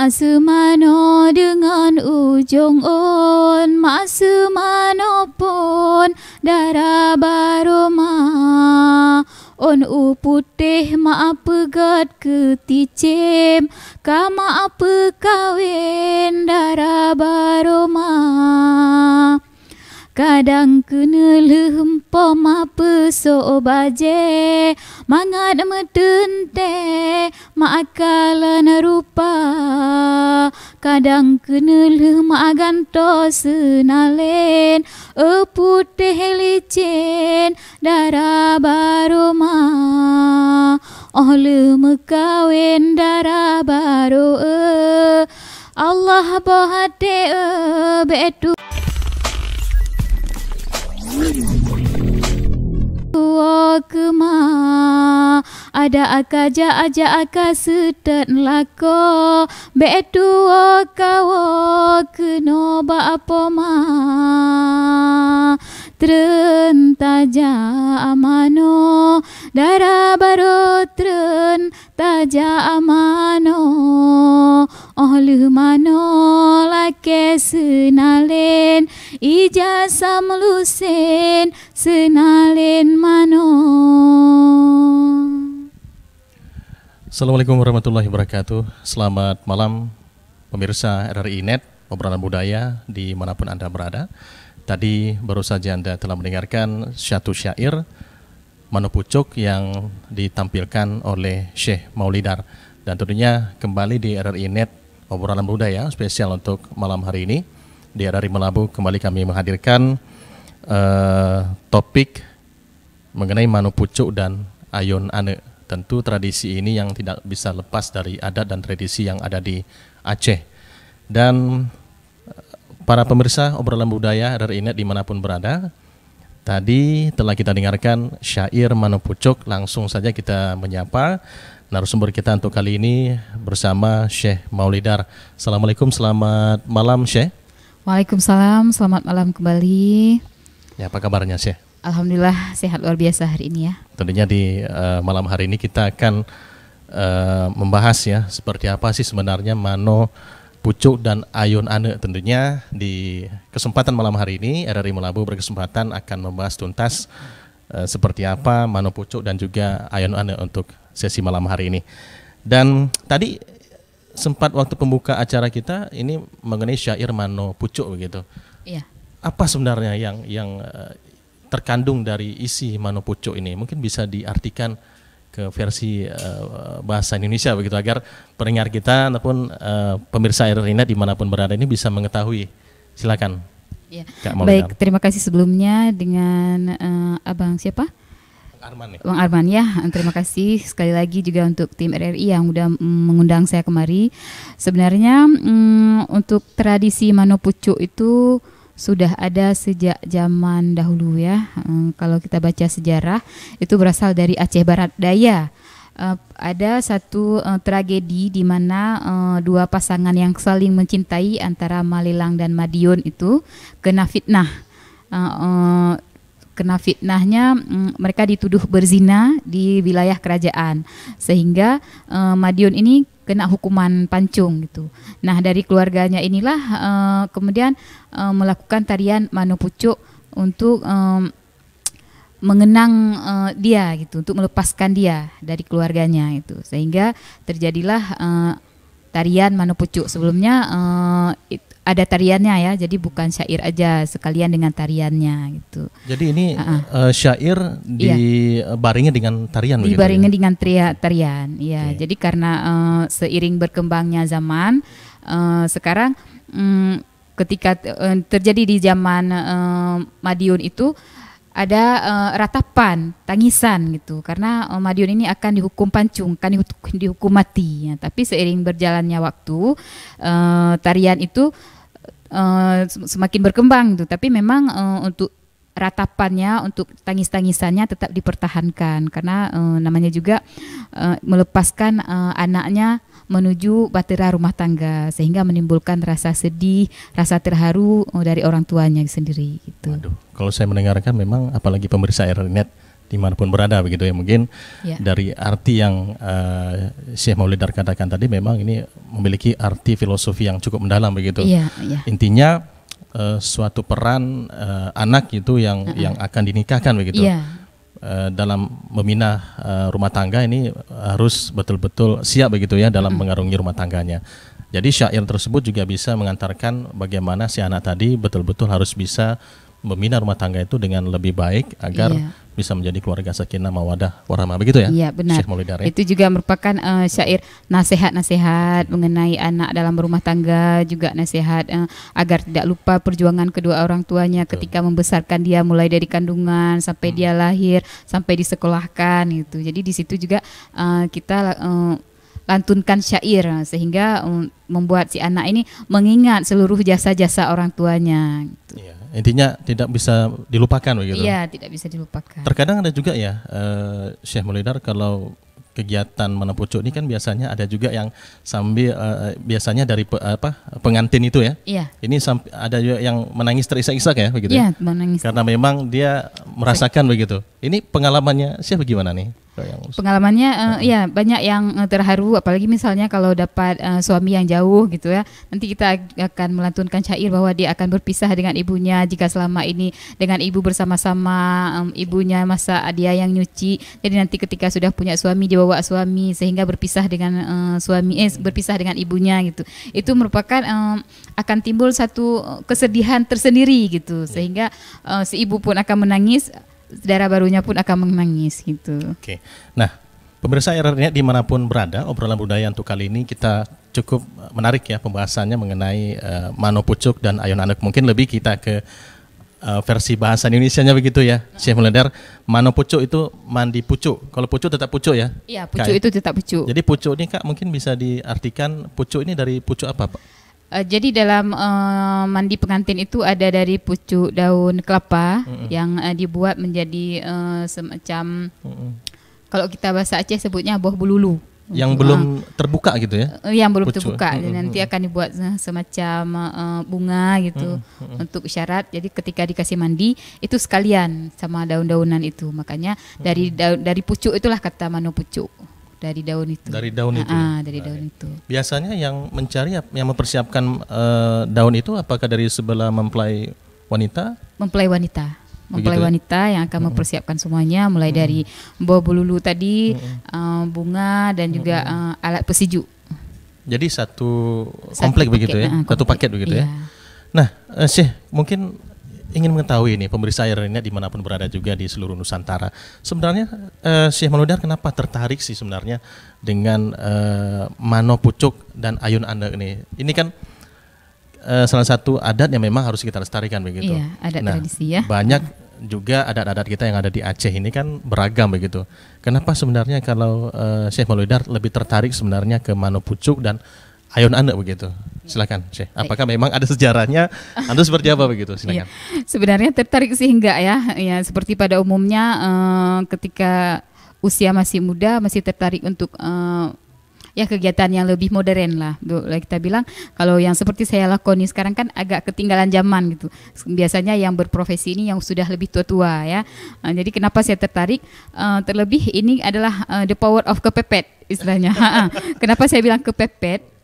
Mama semano dengan ujung on Mak semano pun darah baroma On u putih ma apa gad keticim. Kama apa kawin darah baroma Kadang kena lempom apa so baje. Mangat metente Allah bohate betu kema ada akaja aja aka sedat lako. Betu kawo keno ba apa ma tren taja amano dara baro tren taja amano oh mano lake senalen ijazah melusen senalen mano Assalamualaikum warahmatullahi wabarakatuh. Selamat malam pemirsa RRI Net Obrolan Budaya di mana pun Anda berada Tadi baru saja Anda telah mendengarkan satu syair Mano Pucuk yang ditampilkan oleh Syekh Maulidar. Dan tentunya kembali di RRI Net Obrolan Budaya spesial untuk malam hari ini. Di RRI Melabu kembali kami menghadirkan uh, topik mengenai Mano Pucuk dan Ayon Ane Tentu tradisi ini yang tidak bisa lepas dari adat dan tradisi yang ada di Aceh. Dan para pemirsa obrolan budaya dari Inet di mana pun berada, tadi telah kita dengarkan syair Manopucuk, langsung saja kita menyapa narasumber kita untuk kali ini bersama Syekh Maulidar. Assalamualaikum, selamat malam Syekh. Waalaikumsalam, selamat malam kembali. Ya, apa kabarnya Syekh? Alhamdulillah sehat luar biasa hari ini ya. Tentunya di uh, malam hari ini kita akan uh, membahas ya seperti apa sih sebenarnya Mano Pucuk dan Ayun Ane tentunya di kesempatan malam hari ini RRI Melabu berkesempatan akan membahas tuntas uh, seperti apa Mano Pucuk dan juga Ayun Ane untuk sesi malam hari ini. Dan tadi sempat waktu pembuka acara kita ini mengenai syair Mano Pucuk begitu. Iya. Apa sebenarnya yang yang uh, terkandung dari isi Mano Pucuk ini mungkin bisa diartikan ke versi uh, bahasa Indonesia begitu agar pendengar kita ataupun uh, pemirsa Rina di mana pun berada ini bisa mengetahui silakan ya. Kak baik terima kasih sebelumnya dengan uh, abang siapa Arman ya. Bang Arman ya, terima kasih sekali lagi juga untuk tim RRI yang sudah mengundang saya kemari. Sebenarnya um, untuk tradisi Mano Pucuk itu sudah ada sejak zaman dahulu ya. Um, kalau kita baca sejarah itu berasal dari Aceh Barat Daya. Uh, ada satu uh, tragedi di mana uh, dua pasangan yang saling mencintai antara Malilang dan Madiun itu kena fitnah. Uh, uh, kena fitnahnya um, mereka dituduh berzina di wilayah kerajaan sehingga uh, Madiun ini kena hukuman pancung gitu. Nah dari keluarganya inilah uh, kemudian uh, melakukan tarian Manupucuk untuk um, mengenang uh, dia gitu, untuk melepaskan dia dari keluarganya itu, sehingga terjadilah uh, tarian Manupucuk. Sebelumnya uh, it, ada tariannya ya, jadi bukan syair aja sekalian dengan tariannya gitu. Jadi ini uh-uh. uh, syair dibaringin iya. dengan tarian Dibaringin ya? dengan tria, tarian, ya. Okay. Jadi karena uh, seiring berkembangnya zaman, uh, sekarang um, ketika uh, terjadi di zaman uh, Madiun itu ada uh, ratapan, tangisan gitu. Karena uh, Madiun ini akan dihukum pancung, akan dihukum, dihukum mati. Ya. Tapi seiring berjalannya waktu, uh, tarian itu uh, semakin berkembang tuh. Tapi memang uh, untuk ratapannya untuk tangis-tangisannya tetap dipertahankan karena uh, namanya juga uh, melepaskan uh, anaknya menuju bahtera rumah tangga sehingga menimbulkan rasa sedih, rasa terharu uh, dari orang tuanya sendiri gitu. Waduh, kalau saya mendengarkan memang apalagi pemirsa RNet di mana pun berada begitu ya mungkin ya. dari arti yang uh, Syekh Maulidar katakan tadi memang ini memiliki arti filosofi yang cukup mendalam begitu. Ya, ya. Intinya uh, suatu peran uh, anak itu yang uh -uh. yang akan dinikahkan begitu. Yeah. Uh, dalam meminah uh, rumah tangga ini harus betul-betul siap begitu ya dalam uh -uh. mengarungi rumah tangganya. Jadi syair tersebut juga bisa mengantarkan bagaimana si anak tadi betul-betul harus bisa membina rumah tangga itu dengan lebih baik agar iya. bisa menjadi keluarga sakinah mawadah warahmah begitu ya? Iya benar. Ya? Itu juga merupakan uh, syair nasihat-nasihat mengenai anak dalam rumah tangga juga nasihat uh, agar tidak lupa perjuangan kedua orang tuanya ketika membesarkan dia mulai dari kandungan sampai hmm. dia lahir sampai disekolahkan itu. Jadi di situ juga uh, kita uh, lantunkan syair sehingga um, membuat si anak ini mengingat seluruh jasa-jasa orang tuanya. Gitu. Iya, intinya tidak bisa dilupakan begitu. Iya, tidak bisa dilupakan. Terkadang ada juga ya uh, Syekh Mulidar kalau kegiatan menempucuk ini kan biasanya ada juga yang sambil uh, biasanya dari pe, apa pengantin itu ya. Iya. Ini sampai ada juga yang menangis terisak-isak ya begitu. Iya, ya? menangis. Karena memang dia merasakan begitu. Ini pengalamannya siapa gimana nih? Yang pengalamannya uh, ya banyak yang uh, terharu apalagi misalnya kalau dapat uh, suami yang jauh gitu ya. Nanti kita akan melantunkan syair bahwa dia akan berpisah dengan ibunya jika selama ini dengan ibu bersama-sama um, ibunya masa dia yang nyuci. Jadi nanti ketika sudah punya suami dia bawa suami sehingga berpisah dengan uh, suami eh berpisah dengan ibunya gitu. Itu merupakan um, akan timbul satu kesedihan tersendiri gitu. Sehingga uh, si ibu pun akan menangis saudara barunya pun akan menangis gitu. Oke. Nah, pemirsa RRNet di mana pun berada, obrolan budaya untuk kali ini kita cukup menarik ya pembahasannya mengenai uh, Mano Pucuk dan Ayon Anak. Mungkin lebih kita ke uh, versi bahasa Indonesia-nya begitu ya, Syekh Muledar. Mano Pucuk itu mandi pucuk. Kalau pucuk tetap pucuk ya? Iya, pucuk itu tetap pucuk. Jadi pucuk ini Kak mungkin bisa diartikan pucuk ini dari pucuk apa Pak? Uh, jadi dalam uh, mandi pengantin itu ada dari pucuk daun kelapa mm -hmm. yang uh, dibuat menjadi uh, semacam mm -hmm. kalau kita bahasa Aceh sebutnya buah bululu. Yang belum terbuka gitu ya? Uh, yang belum pucuk. terbuka. Mm -hmm. Nanti akan dibuat uh, semacam uh, bunga gitu mm -hmm. untuk syarat. Jadi ketika dikasih mandi itu sekalian sama daun-daunan itu. Makanya mm -hmm. dari daun dari pucuk itulah kata mano pucuk dari daun itu. Dari daun itu. Ah, dari daun itu. Biasanya yang mencari yang mempersiapkan uh, daun itu apakah dari sebelah mempelai wanita? Mempelai wanita. Mempelai Begitu ya? wanita yang akan mempersiapkan semuanya mulai dari buah bululu tadi, uh, bunga dan juga uh, alat pesiju. Jadi satu, satu komplek paket, begitu ya, uh, satu paket begitu ya? iya. ya. Nah, uh, Syekh, mungkin ingin mengetahui ini pemirsa airnya di mana pun berada juga di seluruh Nusantara. Sebenarnya uh, Syekh Manudar kenapa tertarik sih sebenarnya dengan uh, Mano Pucuk dan Ayun Anda ini? Ini kan uh, salah satu adat yang memang harus kita lestarikan begitu. Iya, adat nah, tradisi ya. Banyak juga adat-adat kita yang ada di Aceh ini kan beragam begitu. Kenapa sebenarnya kalau uh, Syekh Manudar lebih tertarik sebenarnya ke Mano Pucuk dan Ayun Anda begitu. Silakan, Syekh. Apakah memang ada sejarahnya? Anda seperti apa begitu? Silakan. Ya. Sebenarnya tertarik sih enggak ya. Ya seperti pada umumnya uh, ketika usia masih muda masih tertarik untuk uh, ya kegiatan yang lebih modern lah. Kita bilang kalau yang seperti saya lakoni sekarang kan agak ketinggalan zaman gitu. Biasanya yang berprofesi ini yang sudah lebih tua-tua ya. Uh, jadi kenapa saya tertarik? Uh, terlebih ini adalah uh, the power of kepepet istilahnya. kenapa saya bilang kepepet?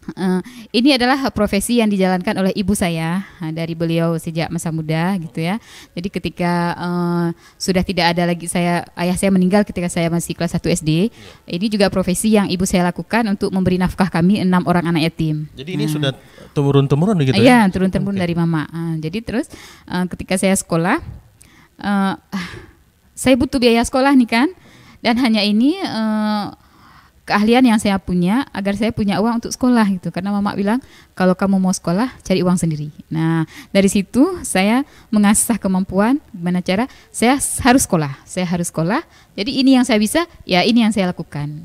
Uh, ini adalah profesi yang dijalankan oleh ibu saya uh, dari beliau sejak masa muda gitu ya. Jadi ketika uh, sudah tidak ada lagi saya ayah saya meninggal ketika saya masih kelas 1 SD. Ini juga profesi yang ibu saya lakukan untuk memberi nafkah kami enam orang anak yatim. Jadi ini uh, sudah turun temurun begitu ya? Iya, turun temurun okay. dari mama. Uh, jadi terus uh, ketika saya sekolah uh, saya butuh biaya sekolah nih kan. Dan hanya ini uh, keahlian yang saya punya agar saya punya uang untuk sekolah gitu karena mama bilang kalau kamu mau sekolah cari uang sendiri nah dari situ saya mengasah kemampuan gimana cara saya harus sekolah saya harus sekolah jadi ini yang saya bisa ya ini yang saya lakukan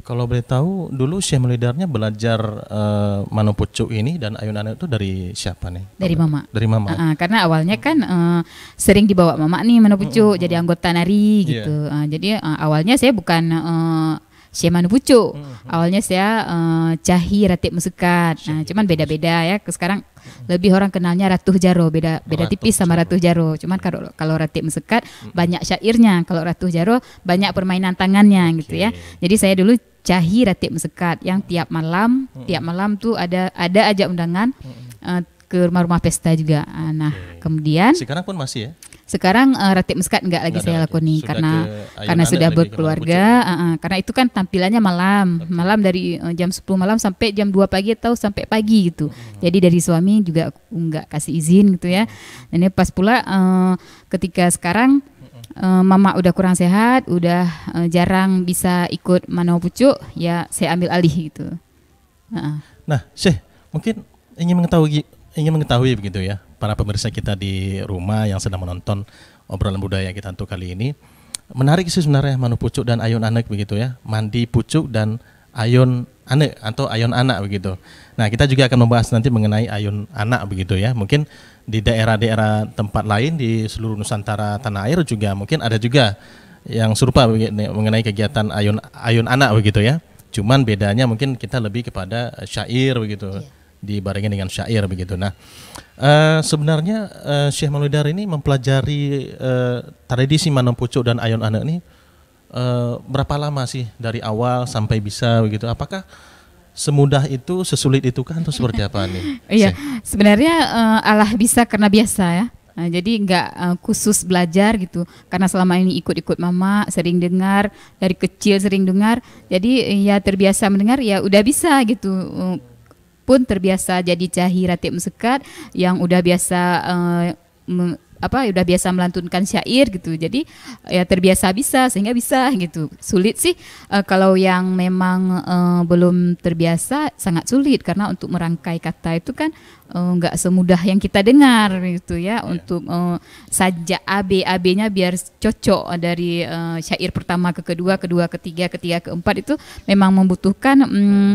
Kalau boleh tahu, dulu Syekh Melidarnya belajar uh, Mano Pucuk ini dan Ayun Anak itu dari siapa nih? Dari mama. Dari mama. Uh, uh, karena awalnya kan uh, sering dibawa mama nih Mano Pucuk uh, uh, jadi anggota nari yeah. gitu. Uh, jadi uh, awalnya saya bukan uh, Syekh. Uh, uh. Awalnya saya uh, Cahi Ratib Musekat. Nah, cuman beda-beda ya. Sekarang lebih orang kenalnya Ratu Jaro beda beda Ratu tipis sama Ratu Jaro cuman kalau kalau Ratu Mesekat hmm. banyak syairnya kalau Ratu Jaro banyak permainan tangannya okay. gitu ya jadi saya dulu Cahi Ratib Mesekat yang tiap malam hmm. tiap malam tuh ada ada aja undangan hmm. uh, ke rumah-rumah pesta juga. Ah, nah, okay. kemudian sekarang pun masih ya? Sekarang uh, ratib meskat enggak lagi saya lakoni karena karena sudah berkeluarga, uh, uh, karena itu kan tampilannya malam, okay. malam dari uh, jam 10 malam sampai jam 2 pagi atau sampai pagi gitu. Hmm. Jadi dari suami juga enggak kasih izin gitu ya. Dan ini pas pula uh, ketika sekarang uh, mama udah kurang sehat, udah uh, jarang bisa ikut manau pucuk, ya saya ambil alih gitu. Uh. Nah, Syekh, mungkin ingin mengetahui ingin mengetahui begitu ya para pemirsa kita di rumah yang sedang menonton obrolan budaya kita untuk kali ini. Menarik sih sebenarnya manu pucuk dan ayun anak begitu ya. Mandi pucuk dan ayun anak atau ayun anak begitu. Nah kita juga akan membahas nanti mengenai ayun anak begitu ya. Mungkin di daerah-daerah tempat lain di seluruh Nusantara tanah air juga mungkin ada juga yang serupa mengenai kegiatan ayun ayun anak begitu ya. Cuman bedanya mungkin kita lebih kepada syair begitu. Yeah dibarengi dengan syair begitu. Nah, uh, sebenarnya uh, Syekh Maulidar ini mempelajari uh, tradisi Manom Pucuk dan Ayon Anak ini uh, berapa lama sih dari awal sampai bisa begitu? Apakah semudah itu, sesulit itu kan atau seperti apa nih? Iya, sebenarnya uh, Allah bisa karena biasa ya. Nah, jadi nggak uh, khusus belajar gitu, karena selama ini ikut-ikut mama, sering dengar dari kecil sering dengar, jadi ya terbiasa mendengar ya udah bisa gitu. Pun terbiasa jadi cahi ratib yang udah biasa uh, apa udah biasa melantunkan syair gitu. Jadi ya terbiasa bisa sehingga bisa gitu. Sulit sih uh, kalau yang memang uh, belum terbiasa sangat sulit. Karena untuk merangkai kata itu kan nggak uh, semudah yang kita dengar gitu ya. Yeah. untuk uh, sajak AB AB-nya biar cocok dari uh, syair pertama ke kedua kedua ketiga ketiga keempat itu memang membutuhkan um,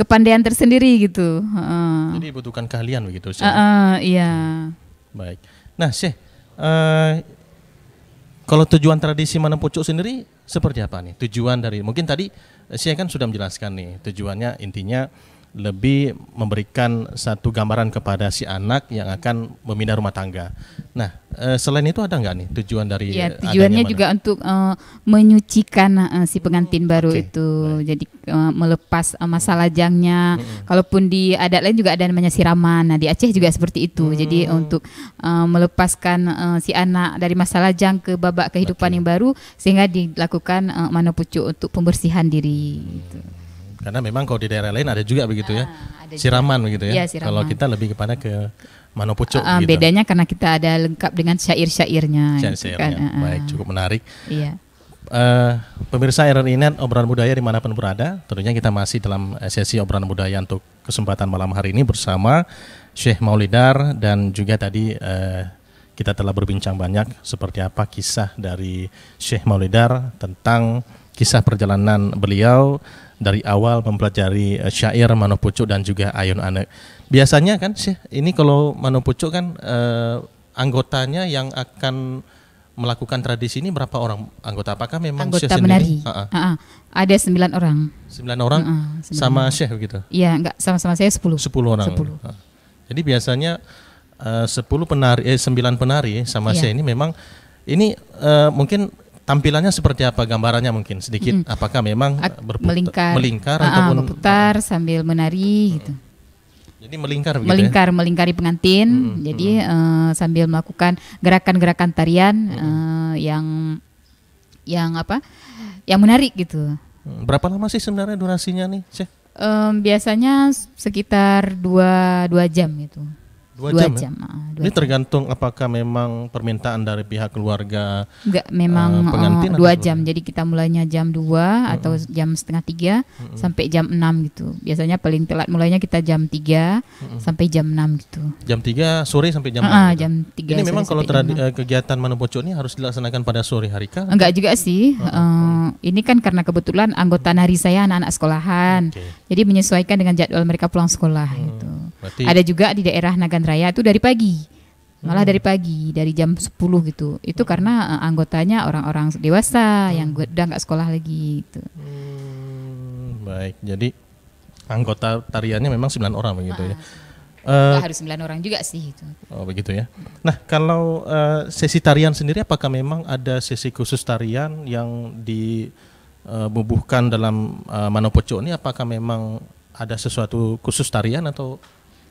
kepandaian tersendiri gitu. Uh. Jadi butuhkan keahlian begitu sih. Uh, uh, iya. Baik. Nah, Syekh, uh, kalau tujuan tradisi mana pucuk sendiri seperti apa nih? Tujuan dari mungkin tadi saya kan sudah menjelaskan nih tujuannya intinya lebih memberikan satu gambaran kepada si anak yang akan memindah rumah tangga. Nah, e, selain itu ada nggak nih tujuan dari? Ya, tujuannya juga untuk uh, menyucikan uh, si pengantin baru okay. itu, Baik. jadi uh, melepas uh, masa lajangnya. Hmm. Kalaupun di adat lain juga ada namanya siraman. Nah, di Aceh juga seperti itu. Hmm. Jadi untuk uh, melepaskan uh, si anak dari masa lajang ke babak kehidupan okay. yang baru, sehingga dilakukan uh, manopucuk untuk pembersihan diri. Hmm. Gitu. Karena memang kalau di daerah lain ada juga begitu ya. Ah, siraman begitu ya. ya siraman. Kalau kita lebih kepada ke Manopucuk uh, gitu. Bedanya karena kita ada lengkap dengan syair-syairnya. Syair-syairnya. Kan, uh, Baik, cukup menarik. Iya. Uh, pemirsa RRI Net obrolan budaya di mana pun berada, tentunya kita masih dalam sesi obrolan budaya untuk kesempatan malam hari ini bersama Syekh Maulidar dan juga tadi uh, kita telah berbincang banyak seperti apa kisah dari Syekh Maulidar tentang kisah perjalanan beliau dari awal mempelajari uh, syair Manopucuk dan juga Ayun Anek. Biasanya kan sih ini kalau Manopucuk kan uh, anggotanya yang akan melakukan tradisi ini berapa orang anggota? Apakah memang anggota Syekh menari? Uh -uh. Uh -uh. Ada sembilan orang. Sembilan orang uh -uh, sama orang. Syekh gitu? Iya, enggak sama-sama saya sepuluh. Sepuluh orang. Sepuluh. Uh. Jadi biasanya sepuluh penari, eh sembilan penari sama yeah. Syekh ini memang ini uh, mungkin tampilannya seperti apa gambarannya mungkin sedikit mm. apakah memang berputar, melingkar melingkar uh, ataupun berputar uh, sambil menari gitu jadi melingkar begitu ya? melingkar ya? melingkari pengantin hmm, jadi hmm. Uh, sambil melakukan gerakan-gerakan tarian hmm. uh, yang yang apa yang menarik gitu berapa lama sih sebenarnya durasinya nih Syekh? Um, biasanya sekitar dua dua jam itu Dua, dua jam. ya? jam. ah, dua Ini jam. tergantung apakah memang permintaan dari pihak keluarga. Enggak, memang Eh, pengantin atau dua jam. Jadi kita mulainya jam 2 atau jam setengah tiga sampai jam 6 gitu. Biasanya paling telat mulainya kita jam 3 sampai jam 6 gitu. Jam 3 sore sampai jam 6. ah, gitu. jam 3 Ini memang kalau tradi- eh, kegiatan Manopoco ini harus dilaksanakan pada sore hari kah? Enggak juga sih. Eh, ini kan karena kebetulan anggota nari saya anak-anak sekolahan. Oke. Jadi menyesuaikan dengan jadwal mereka pulang sekolah gitu. Berarti Ada juga di daerah Nagan Raya itu dari pagi. Malah dari pagi, dari jam 10 gitu. Itu karena eh, anggotanya orang-orang dewasa yang gue- udah nggak sekolah lagi gitu. Hmm, baik. Jadi anggota tariannya memang 9 orang begitu ya. Nggak harus 9 orang juga sih itu. Oh begitu ya. Nah kalau eh, sesi tarian sendiri apakah memang ada sesi khusus tarian yang dibubuhkan dalam uh, Manopoco ini? Apakah memang ada sesuatu khusus tarian atau?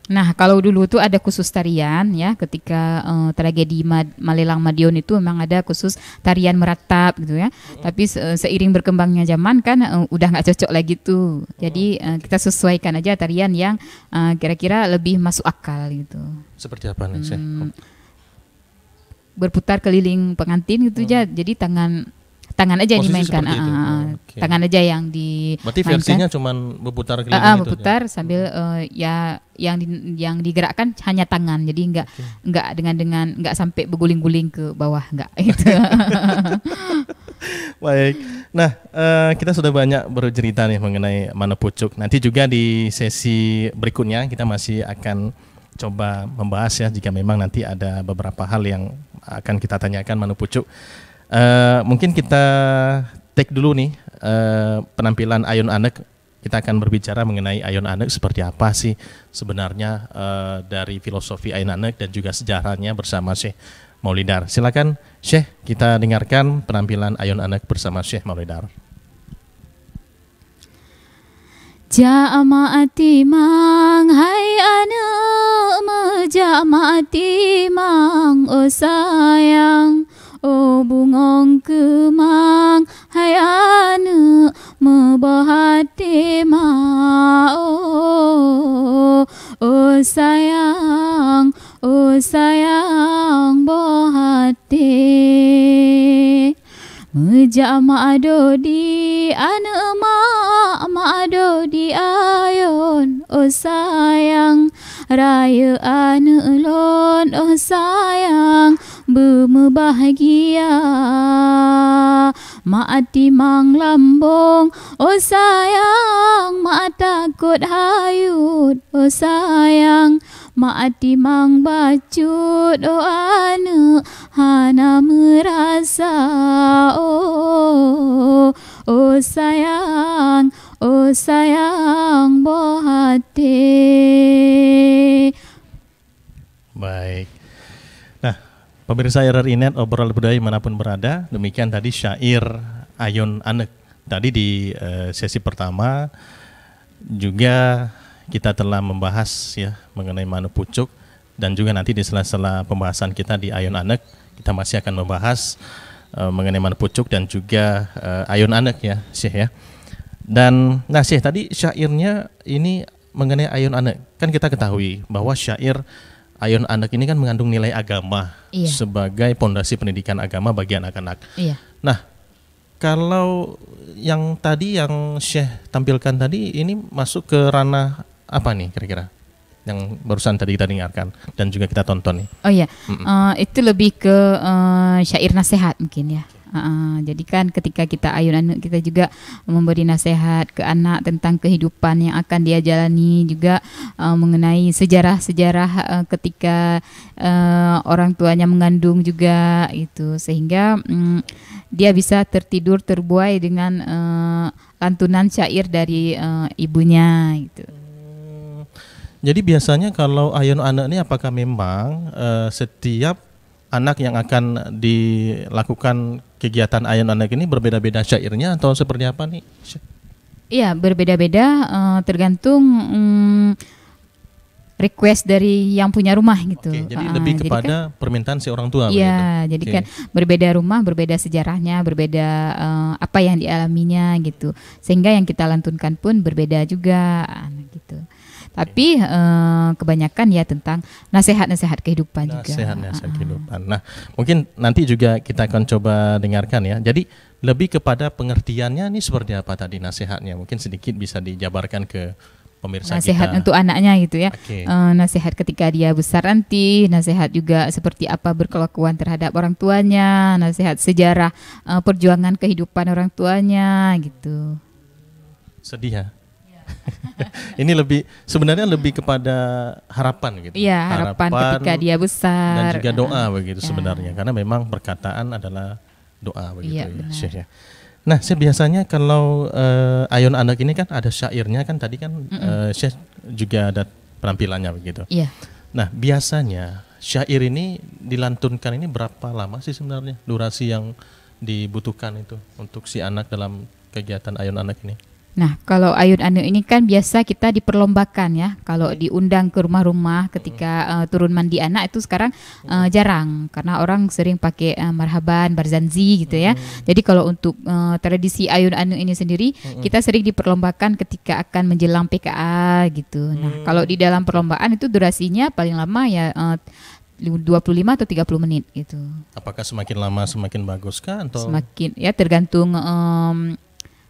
Nah, kalau dulu tuh ada khusus tarian ya, ketika eh, tragedi Ma- Malelang Madiun itu memang ada khusus tarian meratap gitu ya. Tapi se- seiring berkembangnya zaman kan eh, udah nggak cocok lagi tuh. Jadi eh, kita sesuaikan aja tarian yang kira-kira lebih masuk akal gitu. Seperti apa nih? Hmm, berputar keliling pengantin gitu aja. Jadi tangan tangan aja yang dimainkan. ah. Oke. Tangan aja yang di Berarti versinya cuman berputar keliling ah, itu? berputar sambil eh, ya yang di- yang digerakkan hanya tangan jadi nggak nggak dengan dengan nggak sampai berguling-guling ke bawah nggak gitu Baik. Nah, eh, kita sudah banyak bercerita nih mengenai Manopucuk. Nanti juga di sesi berikutnya kita masih akan coba membahas ya jika memang nanti ada beberapa hal yang akan kita tanyakan Manopucuk. Eh, mungkin kita take dulu nih eh, penampilan Ayun Anek. Kita akan berbicara mengenai Ayun Anek seperti apa sih sebenarnya eh, dari filosofi Ayun Anek dan juga sejarahnya bersama Syekh Maulidar. Silakan Syekh, kita dengarkan penampilan Ayun Anak bersama Syekh Maulidar. Jamaati mang hai anak Majamaati mang oh sayang Oh bungong kemang hai anak Mebahati ma oh, oh sayang Oh sayang bohati. Mejak mak ado di anak mak mak ado di ayon. Oh sayang raya anak lon oh sayang beme bahagia. Mak mang lambung oh sayang. Mak takut hayut oh sayang. Mak mang bacut oh anak hana merasa. Oh oh sayang oh sayang bohati Baik. Pemirsa RRI Net obrol budaya mana pun berada, demikian tadi syair Ayun Anek. Tadi di eh, sesi pertama juga kita telah membahas ya mengenai Manu Pucuk dan juga nanti di sela-sela pembahasan kita di Ayun Anek kita masih akan membahas eh, mengenai Manu Pucuk dan juga eh, Ayun Anek ya, Syekh ya. Dan nah Syekh tadi syairnya ini mengenai Ayun Anek. Kan kita ketahui bahwa syair Ayun Anek ini kan mengandung nilai agama Iya. sebagai pondasi pendidikan agama bagi anak-anak. iya Nah, kalau yang tadi yang Syekh tampilkan tadi ini masuk ke ranah apa nih kira-kira? Yang barusan tadi kita dengarkan dan juga kita tonton nih. Oh iya, Eh, itu lebih ke eh, syair nasihat mungkin ya. Uh, jadi kan ketika kita ayun anak kita juga memberi nasihat ke anak tentang kehidupan yang akan dia jalani juga eh, mengenai sejarah-sejarah eh, ketika eh, orang tuanya mengandung juga itu sehingga mm, dia bisa tertidur terbuai dengan eh, lantunan syair dari eh, ibunya gitu. Jadi biasanya kalau ayun anak ini apakah memang eh, setiap anak yang akan dilakukan kegiatan ayun anak ini berbeda-beda syairnya atau seperti apa nih? Iya, berbeda-beda eh, tergantung mm, request dari yang punya rumah gitu. Oke, jadi Ah, lebih kan- kepada permintaan si orang tua Iya, begitu? jadi Oke. kan berbeda rumah, berbeda sejarahnya, berbeda eh, apa yang dialaminya gitu. Sehingga yang kita lantunkan pun berbeda juga ah, gitu. Tapi uh, kebanyakan ya tentang nasihat-nasihat kehidupan juga. Nasihat-nasihat kehidupan. Nah, mungkin nanti juga kita akan coba dengarkan ya. Jadi lebih kepada pengertiannya ini seperti apa tadi nasihatnya? Mungkin sedikit bisa dijabarkan ke pemirsa nasihat kita. untuk anaknya gitu ya. Okay. Uh, nasihat ketika dia besar nanti, nasihat juga seperti apa berkelakuan terhadap orang tuanya, nasihat sejarah uh, perjuangan kehidupan orang tuanya gitu. Sedih ya. ini lebih sebenarnya lebih kepada harapan gitu. Iya, harapan, harapan ketika dia besar. Dan juga doa uh, begitu ya. sebenarnya karena memang perkataan adalah doa begitu iya, ya. Benar. ya. Nah, saya biasanya kalau uh, Ayun Anak ini kan ada syairnya kan tadi kan mm -mm. uh, saya juga ada penampilannya begitu. Iya. Nah, biasanya syair ini dilantunkan ini berapa lama sih sebenarnya durasi yang dibutuhkan itu untuk si anak dalam kegiatan Ayun Anak ini? Nah, kalau ayun anu ini kan biasa kita diperlombakan ya. Kalau diundang ke rumah-rumah ketika uh, turun mandi anak itu sekarang uh, jarang karena orang sering pakai uh, marhaban, barzanzi gitu ya. Jadi kalau untuk uh, tradisi ayun anu ini sendiri kita sering diperlombakan ketika akan menjelang PKA gitu. Nah, kalau di dalam perlombaan itu durasinya paling lama ya uh, 25 atau 30 menit gitu. Apakah semakin lama semakin bagus kan atau semakin ya tergantung um,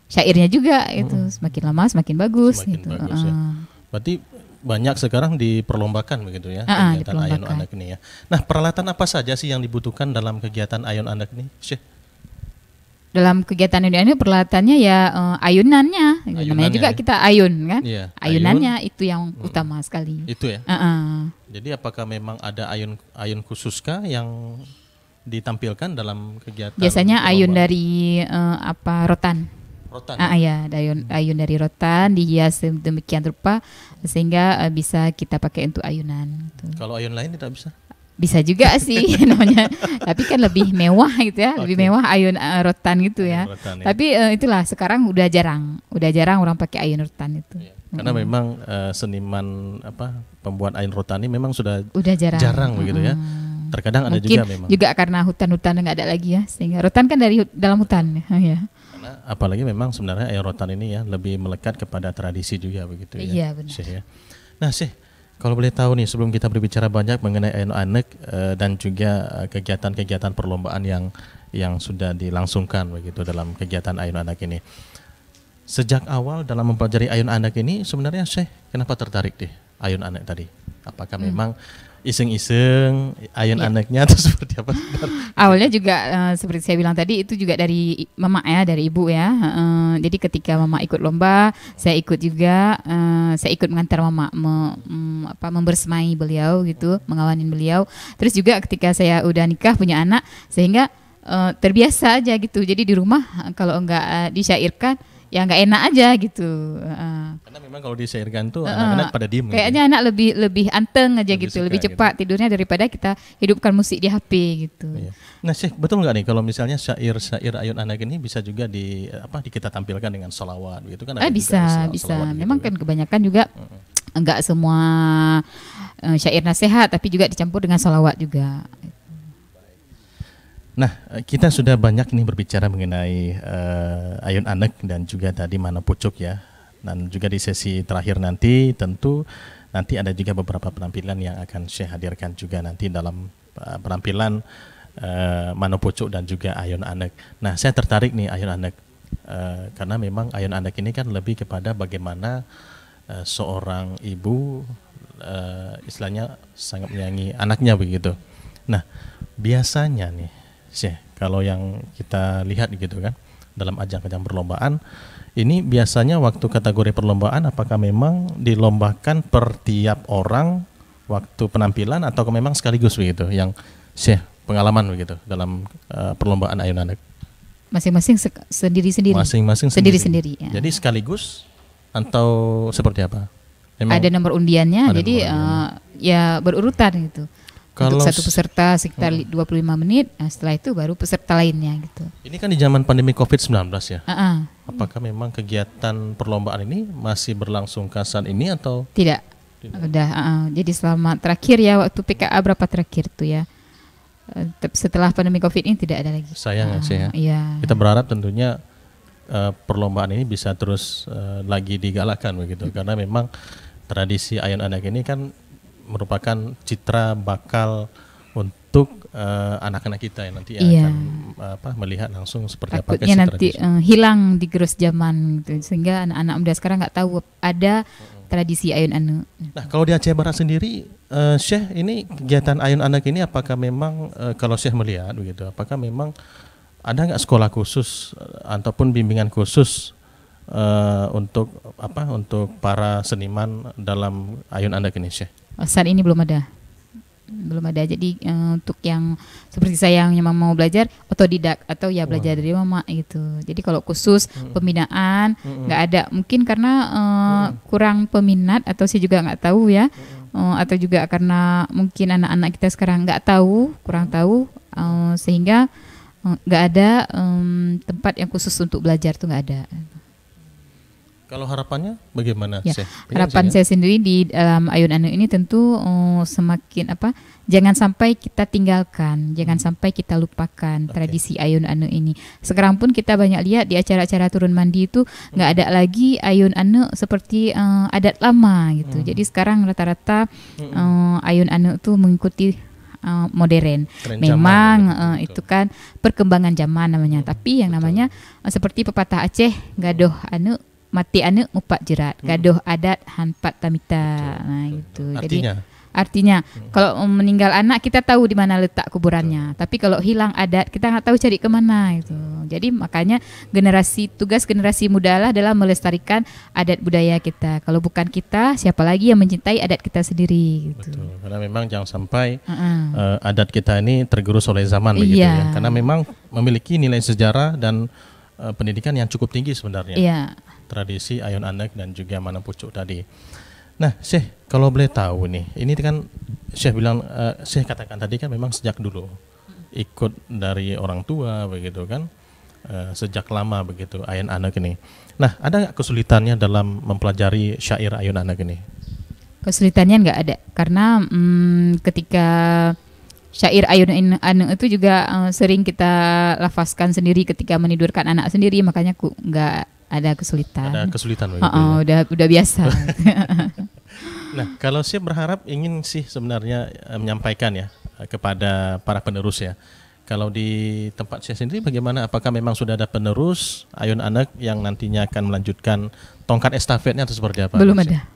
syairnya juga itu hmm. semakin lama semakin bagus semakin gitu. Bagus, ya. Berarti banyak sekarang diperlombakan begitu ya uh, kegiatan Ayun Anak ini ya. Nah, peralatan apa saja sih yang dibutuhkan dalam kegiatan Ayun Anak ini? Syekh? Dalam kegiatan ini peralatannya ya uh, ayunannya, ayunannya, namanya juga ya? kita ayun kan. Iya, ayunannya ayun. itu yang hmm. utama sekali. Itu ya. Uh -uh. Jadi apakah memang ada ayun ayun khususkah yang ditampilkan dalam kegiatan? Biasanya ayun dari uh, apa rotan rotan. Ah ya, ayun ayun dari rotan dihias demikian rupa sehingga uh, bisa kita pakai untuk ayunan. Gitu. Kalau ayun lain tidak bisa? Bisa juga sih namanya, tapi kan lebih mewah gitu ya, okay. lebih mewah ayun uh, rotan gitu ya. Rotan, ya. Tapi uh, itulah sekarang udah jarang, udah jarang orang pakai ayun rotan itu. Ya. Karena hmm. memang uh, seniman apa pembuat ayun rotan ini memang sudah udah jarang, jarang begitu ya. Terkadang Mungkin ada juga memang. Juga karena hutan-hutan nggak ada lagi ya, sehingga rotan kan dari dalam hutan ya. Karena apalagi memang sebenarnya air rotan ini ya lebih melekat kepada tradisi juga begitu ya. Iya benar. Syekh, ya. Nah sih kalau boleh tahu nih sebelum kita berbicara banyak mengenai anak uh, dan juga uh, kegiatan-kegiatan perlombaan yang yang sudah dilangsungkan begitu dalam kegiatan ayun anak ini. Sejak awal dalam mempelajari ayun anak ini sebenarnya Syekh kenapa tertarik deh ayun anak tadi? Apakah hmm. memang iseng-iseng ayun ya. anaknya atau seperti apa? Awalnya juga uh, seperti saya bilang tadi itu juga dari mama ya, dari ibu ya. Uh, jadi ketika mama ikut lomba, saya ikut juga. Uh, saya ikut mengantar mama me, um, apa membersemai beliau gitu, mengawanin beliau. Terus juga ketika saya udah nikah punya anak, sehingga uh, terbiasa aja gitu. Jadi di rumah kalau enggak uh, disyairkan ya nggak enak aja gitu. Uh. Karena memang kalau disyairkan tuh anak-anak pada diem. Gitu. Kayaknya gitu. anak lebih lebih anteng aja lebih gitu, suka, lebih cepat gitu. tidurnya daripada kita hidupkan musik di HP gitu. Iya. Nah, sih betul nggak nih kalau misalnya syair-syair ayun anak ini bisa juga di apa di kita tampilkan dengan salawat gitu kan? Ah, bisa, bisa. Gitu memang kan kebanyakan juga enggak semua uh, syair nasihat tapi juga dicampur dengan salawat juga. Nah, kita sudah banyak ini berbicara mengenai uh, Ayun Anek dan juga tadi Mana Pucuk ya. Dan juga di sesi terakhir nanti tentu nanti ada juga beberapa penampilan yang akan saya hadirkan juga nanti dalam uh, penampilan uh, Mana Pucuk dan juga Ayun Anek. Nah, saya tertarik nih Ayun Anek uh, karena memang Ayun Anek ini kan lebih kepada bagaimana uh, seorang ibu uh, istilahnya sangat menyayangi anaknya begitu. Nah, biasanya nih sih kalau yang kita lihat gitu kan dalam ajang-ajang perlombaan ini biasanya waktu kategori perlombaan apakah memang dilombakan per tiap orang waktu penampilan atau memang sekaligus begitu? Yang sih pengalaman begitu dalam uh, perlombaan ayun anak? Masing-masing sendiri-sendiri. Masing-masing sendiri-sendiri ya. jadi sekaligus atau seperti apa? Memang ada nomor undiannya jadi nomor undiannya. Uh, ya berurutan gitu kalau untuk satu peserta sekitar hmm. 25 menit, nah setelah itu baru peserta lainnya gitu. Ini kan di zaman pandemi Covid-19 ya. Uh -uh. Apakah memang kegiatan perlombaan ini masih berlangsung kasan ini atau tidak? Tidak. Udah, uh -uh. jadi selama terakhir ya waktu PKA berapa terakhir tuh ya? Uh, setelah pandemi Covid ini tidak ada lagi. Sayang uh, sih ya. Iya. Kita berharap tentunya uh, perlombaan ini bisa terus uh, lagi digalakkan begitu, karena memang tradisi ayun anak ini kan merupakan citra bakal untuk eh, anak-anak kita yang nanti Iya. akan apa melihat langsung seperti apa Takutnya sih nanti tradisi. eh, hilang di gerus zaman gitu. Sehingga anak-anak muda sekarang nggak tahu ada tradisi ayun anu. Nah, kalau di Aceh Barat sendiri, eh, Syekh ini kegiatan ayun anak ini apakah memang eh, kalau Syekh melihat begitu, apakah memang ada nggak sekolah khusus eh, ataupun bimbingan khusus eh, untuk apa untuk para seniman dalam ayun anak ini, Syekh? Saat ini belum ada. Belum ada. Jadi eh, untuk yang seperti saya yang memang mau belajar otodidak atau ya belajar dari mama gitu. Jadi kalau khusus pembinaan nggak ada. Mungkin karena eh, kurang peminat atau saya juga nggak tahu ya. Eh, atau juga karena mungkin anak-anak kita sekarang nggak tahu, kurang tahu eh, sehingga eh, nggak ada em, tempat yang khusus untuk belajar tuh nggak ada. Kalau harapannya bagaimana, Ya? Pengen, Harapan ya? saya sendiri di dalam Ayun Anu ini tentu eh, semakin apa? Jangan sampai kita tinggalkan, jangan sampai kita lupakan tradisi Ayun Anu ini. Sekarang pun kita banyak lihat di acara-acara turun mandi itu nggak ada lagi Ayun Anu seperti eh, adat lama gitu. Jadi sekarang rata-rata eh, Ayun Anu itu mengikuti modern. Tren Memang zaman, betul. itu kan perkembangan zaman namanya. Tapi yang namanya eh, seperti pepatah Aceh, gadoh anu mati anu mupak jerat, gadoh adat hanpat tamita. Nah, itu. Jadi Artinya, artinya kalau meninggal anak kita tahu di mana letak kuburannya. Tapi kalau hilang adat kita nggak tahu cari ke mana itu. Jadi makanya generasi tugas generasi muda lah adalah melestarikan adat budaya kita. Kalau bukan kita, siapa lagi yang mencintai adat kita sendiri gitu. betul. Karena memang jangan sampai Heeh. eh, adat kita ini tergerus oleh zaman begitu Iya. ya. Karena memang memiliki nilai sejarah dan eh, pendidikan yang cukup tinggi sebenarnya. Iya. Tradisi ayun anak dan juga mana pucuk tadi. Nah, Syekh, kalau boleh tahu nih, ini kan Syekh bilang eh, Syekh katakan tadi kan memang sejak dulu ikut dari orang tua begitu kan. Eh, sejak lama begitu ayun anak ini. Nah, ada nggak kesulitannya dalam mempelajari syair ayun anak ini? kesulitannya nggak ada karena mm, ketika syair ayun anu itu juga eh, sering kita lafazkan sendiri ketika menidurkan anak sendiri makanya ku nggak ada kesulitan. Ada kesulitan begitu. Oh, ya? udah udah biasa. Nah, kalau saya berharap ingin sih sebenarnya eh, menyampaikan ya eh, kepada para penerus ya. Kalau di tempat saya sendiri bagaimana? Apakah memang sudah ada penerus ayun anak yang nantinya akan melanjutkan tongkat estafetnya atau seperti apa? Belum ada.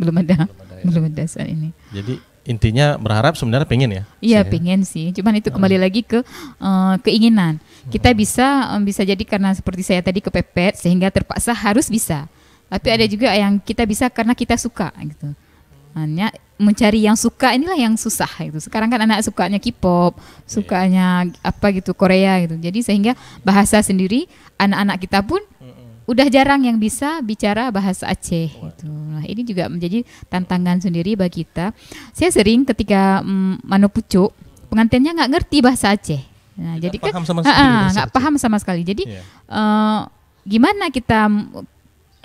Belum ada. ada ya. Belum ada saat ini. Jadi intinya berharap sebenarnya pengen ya. Iya ya? pengen sih, cuman itu kembali lagi ke eh, keinginan. Kita bisa em, bisa jadi karena seperti saya tadi kepepet sehingga terpaksa harus bisa. Tapi ada juga yang kita bisa karena kita suka gitu. Hanya mencari yang suka inilah yang susah gitu. Sekarang kan anak sukanya K-pop, sukanya apa gitu Korea gitu. Jadi sehingga bahasa sendiri anak-anak kita pun udah jarang yang bisa bicara bahasa Aceh gitu. Nah, ini juga menjadi tantangan sendiri bagi kita. Saya sering ketika mm, mano pucuk, pengantinnya nggak ngerti bahasa Aceh. Nah, Tidak jadi kan paham nggak paham sama sekali. Jadi Iya. eh, gimana kita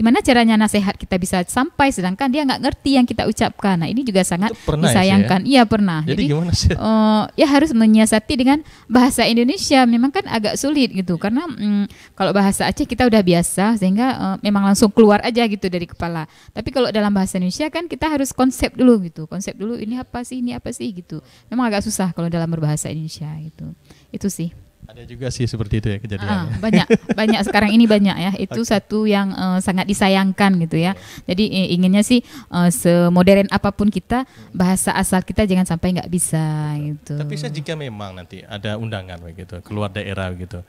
gimana caranya nasihat kita bisa sampai sedangkan dia nggak ngerti yang kita ucapkan. Nah, ini juga sangat Itu pernah ya, Syekh, ya? disayangkan. Iya, pernah. Jadi, gimana sih? eh, ya harus menyiasati dengan bahasa Indonesia memang kan agak sulit gitu karena mm, kalau bahasa Aceh kita udah biasa sehingga eh, memang langsung keluar aja gitu dari kepala tapi kalau dalam bahasa Indonesia kan kita harus konsep dulu gitu konsep dulu ini apa sih ini apa sih gitu memang agak susah kalau dalam berbahasa Indonesia gitu itu sih Ada juga sih seperti itu ya Ah, kejadiannya. banyak banyak sekarang ini banyak ya itu satu yang eh, sangat disayangkan gitu ya jadi eh, inginnya sih eh, semodern apa pun kita bahasa asal kita jangan sampai nggak bisa gitu Tapi saya jika memang nanti ada undangan begitu keluar daerah gitu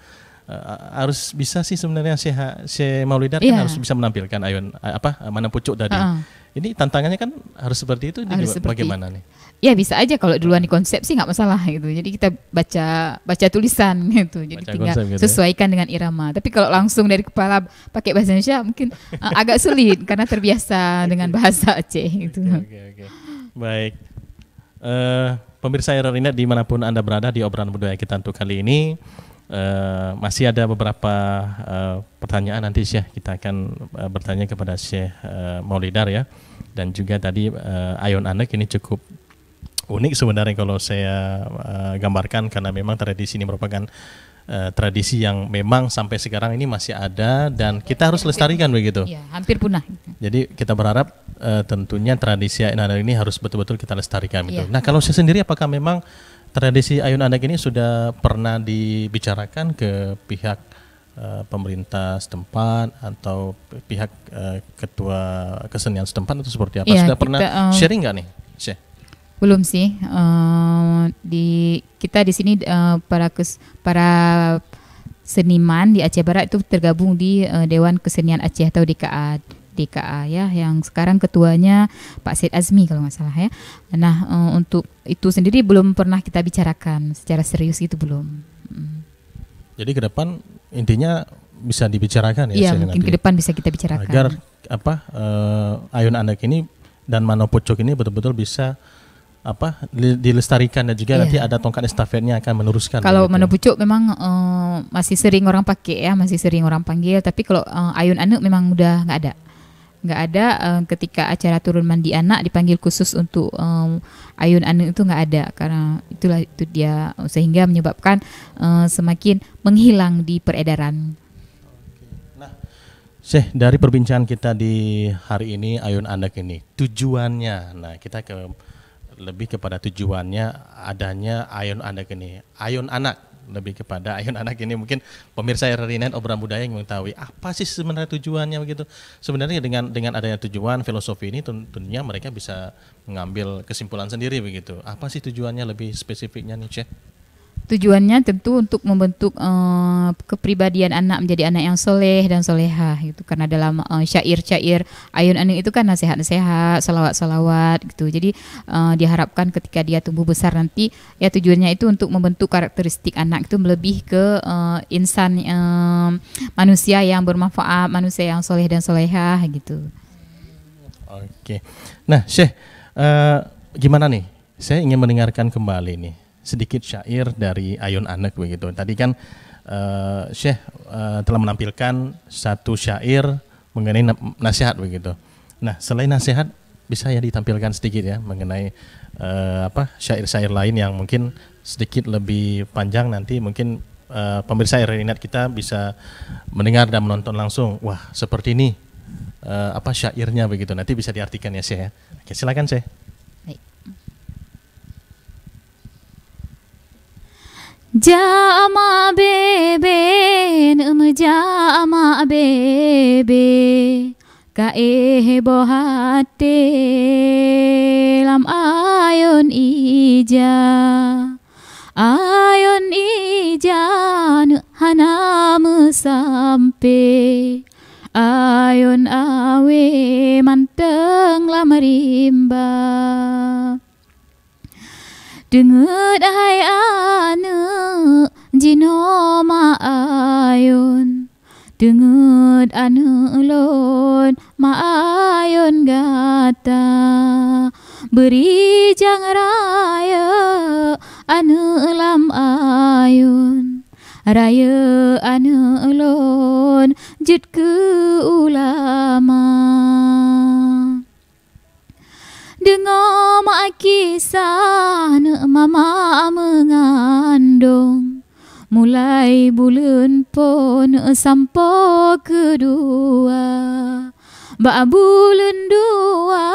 eh, harus bisa sih sebenarnya saya saya Maulidar kan Iya. harus bisa menampilkan ayun apa mana pucuk tadi. Ah. Ini tantangannya kan harus seperti itu. Harus seperti- bagaimana nih? Ya bisa aja kalau duluan di konsep sih nggak masalah gitu. Jadi kita baca baca tulisan gitu. Jadi Baca tinggal gitu ya. sesuaikan dengan irama. Tapi kalau langsung dari kepala pakai bahasa Indonesia mungkin uh, agak sulit karena terbiasa dengan bahasa Aceh gitu. Oke oke. Baik. Eh, pemirsa RRI di mana pun anda berada di obrolan budaya kita untuk kali ini eh, masih ada beberapa eh, pertanyaan nanti Syekh kita akan eh, bertanya kepada Syekh eh, Maulidar ya dan juga tadi eh, Ayon Anek ini cukup unik sebenarnya kalau saya eh, gambarkan karena memang tradisi ini merupakan uh, tradisi yang memang sampai sekarang ini masih ada dan kita harus lestarikan begitu. Iya, hampir punah. Jadi kita berharap uh, tentunya tradisi ayun anak ini harus betul-betul kita lestarikan gitu. Iya. Nah, kalau saya sendiri apakah memang tradisi ayun anak ini sudah pernah dibicarakan ke pihak uh, pemerintah setempat atau pihak uh, ketua kesenian setempat atau seperti apa? Iya, sudah kita, pernah um, sharing nggak nih? Syekh? Belum sih. Uh, di kita di sini uh, para kes, para seniman di Aceh Barat itu tergabung di uh, Dewan Kesenian Aceh atau DKA DKA ya yang sekarang ketuanya Pak Said Azmi kalau nggak salah ya. Nah uh, untuk itu sendiri belum pernah kita bicarakan secara serius itu belum. Mm. Jadi ke depan intinya bisa dibicarakan ya. Iya Syekh, mungkin nanti. ke depan bisa kita bicarakan. agar apa uh, ayun anak ini dan mano pucuk ini betul-betul bisa apa dilestarikan dan juga Iya. nanti ada tongkat estafetnya akan meneruskan. Kalau mana pucuk memang eh, masih sering orang pakai ya, masih sering orang panggil. Tapi kalau eh, ayun anak memang udah nggak ada, nggak ada. eh, ketika acara turun mandi anak dipanggil khusus untuk eh, ayun anak itu nggak ada karena itulah itu dia sehingga menyebabkan eh, semakin menghilang di peredaran. Syekh, dari perbincangan kita di hari ini ayun anak ini tujuannya. Nah, kita ke lebih kepada tujuannya adanya ayun anak ini. Ayun anak lebih kepada ayun anak ini mungkin pemirsa RRI obrolan budaya yang mengetahui apa sih sebenarnya tujuannya begitu. Sebenarnya dengan dengan adanya tujuan filosofi ini ten- tentunya mereka bisa mengambil kesimpulan sendiri begitu. Apa sih tujuannya lebih spesifiknya nih, Syekh? Tujuannya tentu untuk membentuk eh, kepribadian anak menjadi anak yang soleh dan solehah gitu karena dalam eh, syair-syair ayun aning itu kan nasihat-nasihat, salawat-salawat gitu. Jadi eh, diharapkan ketika dia tumbuh besar nanti ya tujuannya itu untuk membentuk karakteristik anak itu lebih ke eh, insan eh, manusia yang bermanfaat, manusia yang soleh dan solehah gitu. Oke. Nah, Syekh, eh, gimana nih? Saya ingin mendengarkan kembali nih sedikit syair dari Ayun Anak begitu. Tadi kan eh, Syekh eh, telah menampilkan satu syair mengenai na- nasihat begitu. Nah, selain nasihat bisa ya ditampilkan sedikit ya mengenai eh, apa syair-syair lain yang mungkin sedikit lebih panjang nanti mungkin eh, pemirsa RRI kita bisa mendengar dan menonton langsung. Wah, seperti ini eh, apa syairnya begitu. Nanti bisa diartikan ya Syekh ya. Oke, silakan Syekh. Baik. Jama bebe num jama bebe ka eh bohate lam ayon ija ayon ija nu hanam sampe ayon awe manteng lamarimba Dengut anu jino ma ayun. Dengut anu lon ma ayun gata. Beri jang raya anu lam ayun. Raya anu lon jut ke ulama Dengar mak kisah nak mama mengandung. Mulai bulan pun sampai kedua. Bak bulan dua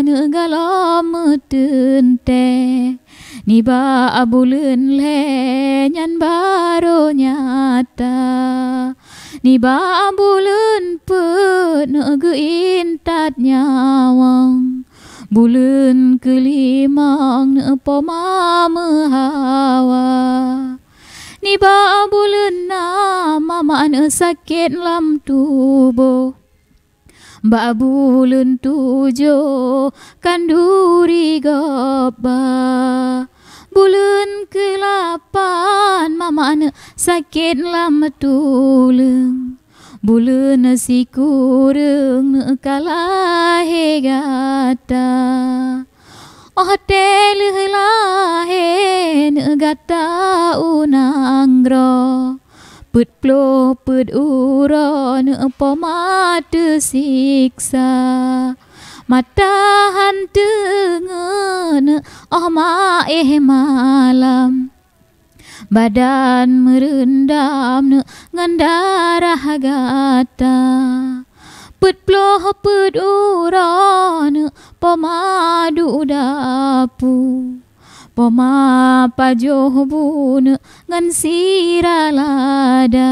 negala metente Ni bak bulan lenyan baru nyata. Ni bak bulan pun negeintat nyawang Bulan kelima nepo mama hawa. Ni ba bulan nama mana sakit lam tubuh Ba bulan tujuh kanduri gaba. Bulan ke-8 mama ana sakit lam tulung Bulan nasi kurang nak kalah gata. Oh teleh lahe nak gata unangro Put plo put badan merendam ngan darah gata put ploh put uran pomadu dapu. Poma pajoh bun ngan siralada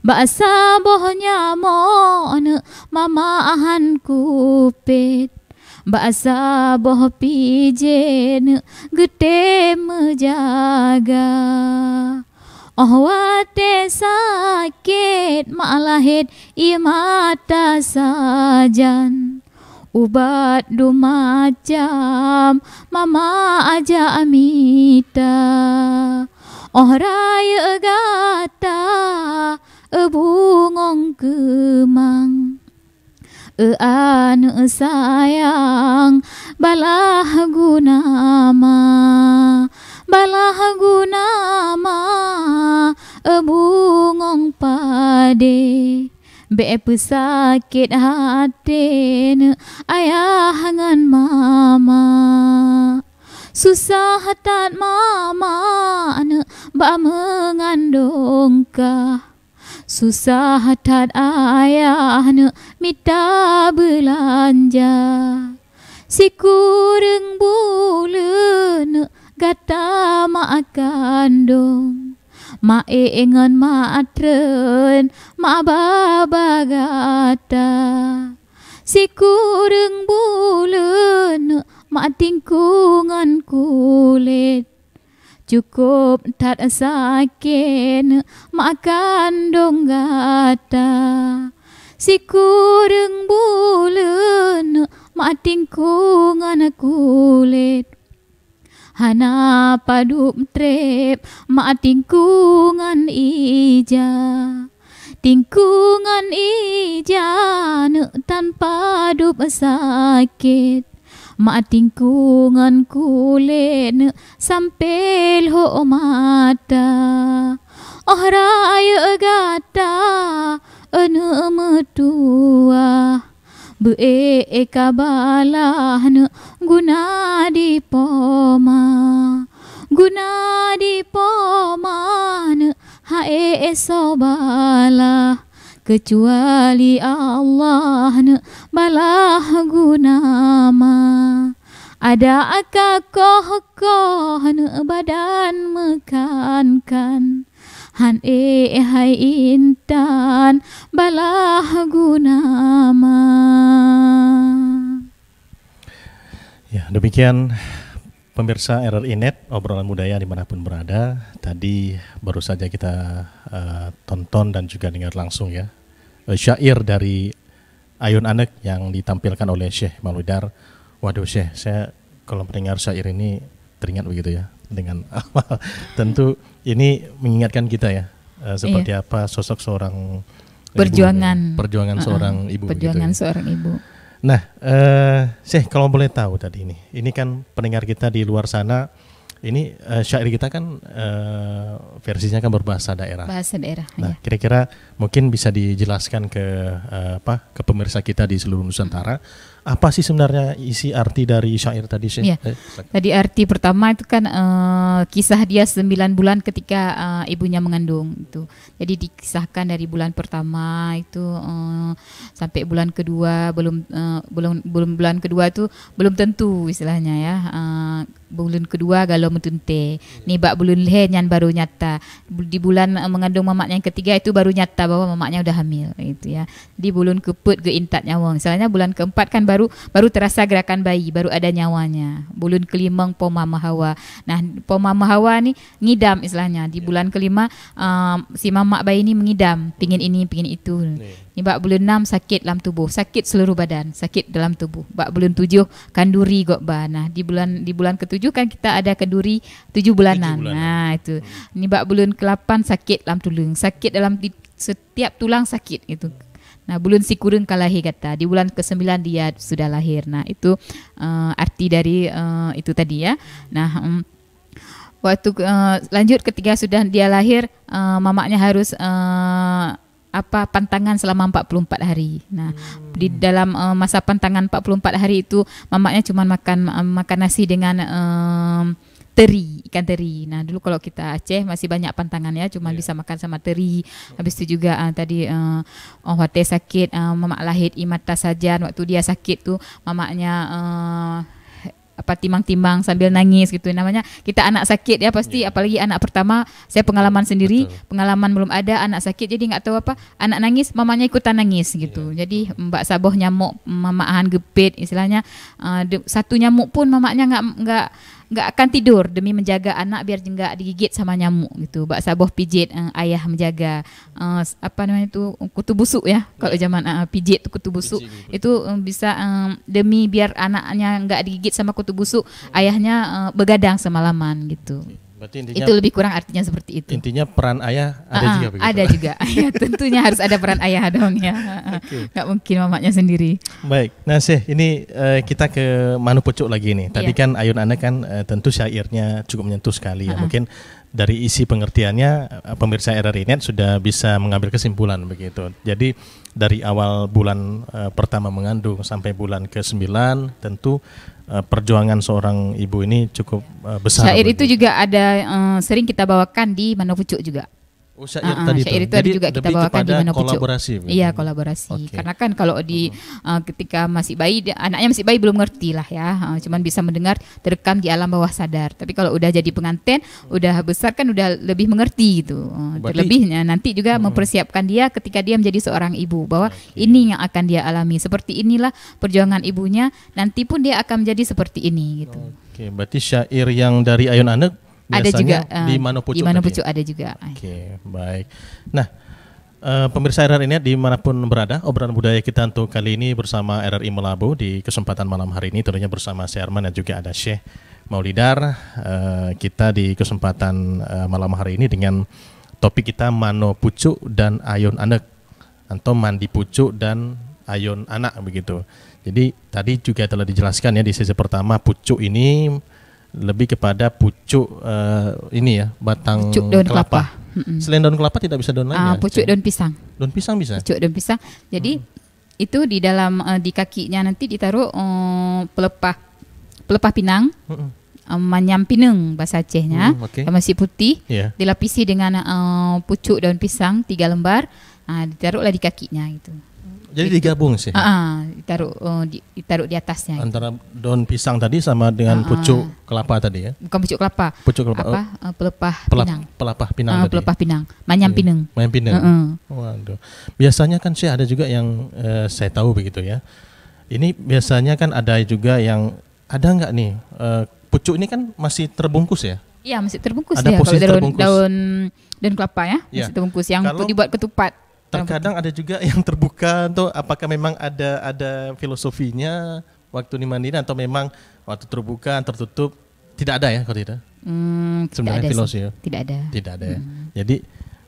Basa bohnya mon mama ahan kupit Basa boh pijen gede menjaga Oh wate sakit malahit ia mata sajan ubat du macam mama aja amita oh raya gata ebungong kemang e anu sayang balah guna ma balah guna ma ebungong pade. Be pesakit hati ayah ngan mama. Susah hatat mama ba mengandung kah Susah hatat ayah minta belanja. Si kureng bulan gata mak kandung ma ingon ma atren ma babagata si kureng bulan ma tingkungan kulit cukup tak sakit makan dong gata. Si kureng bulan ma tingkungan kulit. Hana padup trep ma tingkungan ija. Tingkungan ija tanpa dup sakit Ma tingkungan kulit sampai ho mata. Oh raya gata ene metua. E kabalan guna di poma. Guna di poma e sobala kecuali Allah balah guna ma. Ada akakoh koh badan mekankan? Han e hai intan balah gunama ya demikian pemirsa RRI Net obrolan budaya di mana pun berada tadi baru saja kita uh, tonton dan juga dengar langsung ya uh, syair dari Ayun Anek yang ditampilkan oleh Syekh Maludar waduh Syekh saya kalau mendengar syair ini teringat begitu ya dengan tentu ini mengingatkan kita ya uh, seperti iya. apa sosok seorang perjuangan ibu, perjuangan uh -uh. seorang ibu perjuangan gitu ya. seorang ibu nah uh, sih kalau boleh tahu tadi ini ini kan pendengar kita di luar sana ini uh, syair kita kan uh, versinya kan berbahasa daerah. Bahasa daerah. Nah, kira-kira mungkin bisa dijelaskan ke uh, apa ke pemirsa kita di seluruh Nusantara apa sih sebenarnya isi arti dari syair tadi sih? Ya. Tadi arti pertama itu kan uh, kisah dia sembilan bulan ketika uh, ibunya mengandung itu. Jadi dikisahkan dari bulan pertama itu uh, sampai bulan kedua belum uh, belum belum bulan kedua itu belum tentu istilahnya ya. Uh, bulan kedua galau mentunte ni bak bulan leh nyan baru nyata. Di bulan eh, mengandung mamak yang ketiga itu baru nyata bahawa mamaknya sudah hamil. Itu ya. Di bulan keput ke intat nyawa. Misalnya bulan keempat kan baru baru terasa gerakan bayi baru ada nyawanya. Bulan kelima poma mahawa. Nah poma mahawa ni ngidam istilahnya. Di ya. bulan kelima uh, si mamak bayi ini mengidam. Pingin ini pingin itu. Ibak bulan enam sakit dalam tubuh, sakit seluruh badan, sakit dalam tubuh. Ibak bulan tujuh kanduri gok ba. Nah di bulan di bulan ketujuh kan kita ada kanduri tujuh bulanan. Bulan. Nah itu. Hmm. Ibak bulan kelapan sakit dalam tulang, sakit dalam di, setiap tulang sakit itu. Nah bulan si kurung kalahi kata di bulan ke sembilan dia sudah lahir. Nah itu uh, arti dari uh, itu tadi ya. Nah um, waktu uh, lanjut ketika sudah dia lahir uh, mamaknya harus uh, apa pantangan selama 44 hari. Nah, hmm. di dalam uh, masa pantangan 44 hari itu mamaknya cuma makan uh, makan nasi dengan uh, teri ikan teri. Nah dulu kalau kita Aceh masih banyak pantangan ya, cuma Iya. bisa makan sama teri. Habis itu juga uh, tadi uh, oh hati sakit, uh, mamak lahir imata saja waktu dia sakit tuh mamaknya uh, apa timbang-timbang sambil nangis gitu namanya kita anak sakit ya pasti Iya. apalagi anak pertama saya pengalaman sendiri Betul. pengalaman belum ada anak sakit jadi nggak tahu apa anak nangis mamanya ikutan nangis gitu Iya. jadi mbak saboh nyamuk mamahan gepit istilahnya uh, satu nyamuk pun mamaknya nggak nggak nggak akan tidur demi menjaga anak biar nggak digigit sama nyamuk gitu. Mbak saboh pijit uh, ayah menjaga uh, apa namanya itu kutu busuk ya. Kalau zaman uh, pijit kutu busuk. Pijit, itu um, bisa um, demi biar anaknya nggak digigit sama kutu busuk ayahnya uh, begadang semalaman gitu Berarti intinya itu lebih kurang artinya seperti itu intinya peran ayah ada Ah, juga begitu. ada juga ya tentunya harus ada peran ayah dong ya Oke. nggak mungkin mamaknya sendiri Baik, nah Syekh, ini eh, kita ke Manu Pucuk lagi nih. Tadi Iya. kan Ayun Anda kan eh, tentu syairnya cukup menyentuh sekali ya. Ha-ha. Mungkin dari isi pengertiannya eh, pemirsa RRI Net sudah bisa mengambil kesimpulan begitu. Jadi dari awal bulan eh, pertama mengandung sampai bulan ke-9 tentu eh, perjuangan seorang ibu ini cukup eh, besar. syair itu juga ada eh, sering kita bawakan di Manopucuk juga Oh, syair ah, tadi syair itu. itu ada juga kita bawakan di kepada Mano Pucuk. kolaborasi. Iya kolaborasi. Oke. Karena kan kalau di uh, ketika masih bayi, anaknya masih bayi belum ngerti lah ya. Uh, cuman bisa mendengar terekam di alam bawah sadar. Tapi kalau udah jadi pengantin, udah besar kan udah lebih mengerti gitu. Uh, Berarti- terlebihnya nanti juga mempersiapkan dia ketika dia menjadi seorang ibu bahwa Oke. ini yang akan dia alami. Seperti inilah perjuangan ibunya. Nanti pun dia akan menjadi seperti ini gitu. Oke, berarti syair yang dari Ayun Ada juga uh, di Mano Pucuk Di ya? Ada juga. Oke, baik. Nah, eh, pemirsa RRI ini di mana pun berada, obrolan budaya kita untuk kali ini bersama RRI Melabu di kesempatan malam hari ini tentunya bersama saya Arman dan juga ada Syekh Maulidar. Eh, kita di kesempatan eh, malam hari ini dengan topik kita Mano Pucuk dan Ayun Anek atau Mandi Pucuk dan Ayun Anak begitu. Jadi tadi juga telah dijelaskan ya di sesi pertama pucuk ini lebih kepada pucuk eh, ini ya batang Pucuk daun kelapa. Mm-mm. Selain daun kelapa tidak bisa daun lain Ah, ya? pucuk daun pisang. Daun pisang bisa. pucuk daun pisang. Jadi itu di dalam eh, di kakinya nanti ditaruh eh, pelepah pelepah pinang, Mm-mm. manyam pineng bahasa Acehnya, Hmm, oke. masih putih, Iya. dilapisi dengan eh, pucuk daun pisang tiga lembar, ah, ditaruhlah di kakinya gitu. Jadi digabung sih. Ah, ah, ditaruh eh, di, ditaruh di atasnya. Antara daun pisang tadi sama dengan Ah, pucuk kelapa tadi ya. Bukan pucuk kelapa, Pucuk kelapa. apa eh, pelepah pelap- pinang. pelapah pinang Ah, tadi. pelepah pinang, manyam Iya. pineng. Main pinang. Heeh. Waduh. Biasanya kan sih ada juga yang eh, saya tahu begitu ya. Ini biasanya kan ada juga yang ada nggak nih eh, pucuk ini kan masih terbungkus ya? Iya masih terbungkus Ada ya kalau posisi daun terbungkus. daun daun kelapa ya Iya. masih terbungkus yang Kalau- dibuat ketupat. Terkadang ada juga yang terbuka atau apakah memang ada ada filosofinya waktu dimandiin atau memang waktu terbuka tertutup tidak ada ya kalau tidak? Hmm, tidak Sebenarnya ada filosofi ya? Tidak ada. Tidak ada ya. Jadi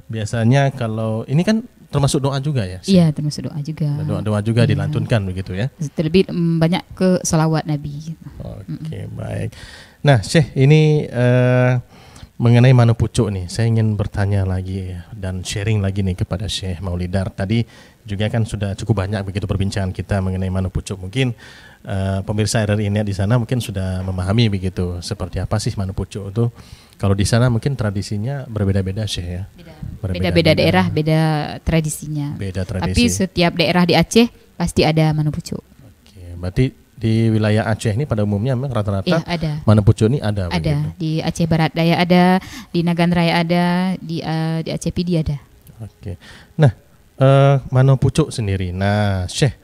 biasanya kalau ini kan termasuk doa juga ya? Iya termasuk doa juga. Doa-doa juga Iya. dilantunkan begitu ya? Terlebih mm, banyak ke salawat Nabi. Oke baik. Nah Syekh ini eh, mengenai Mano Pucuk nih, saya ingin bertanya lagi ya, dan sharing lagi nih kepada Syekh Maulidar. Tadi juga kan sudah cukup banyak begitu perbincangan kita mengenai Mano Pucuk. Mungkin eh, pemirsa RRI ini di sana mungkin sudah memahami begitu seperti apa sih Mano Pucuk itu. Kalau di sana mungkin tradisinya berbeda-beda Syekh ya. Berbeda-beda. Beda-beda daerah, beda tradisinya. Beda Tapi tradisi. setiap daerah di Aceh pasti ada manu pucuk. Oke, berarti di wilayah Aceh ini pada umumnya memang rata-rata Iya ada. Mano Pucuk ini ada. Ada begitu? di Aceh Barat Daya ada, di Nagan Raya ada, di eh, di Aceh Pidi ada. Oke. Nah, eh Mano Pucuk sendiri. Nah, Syekh,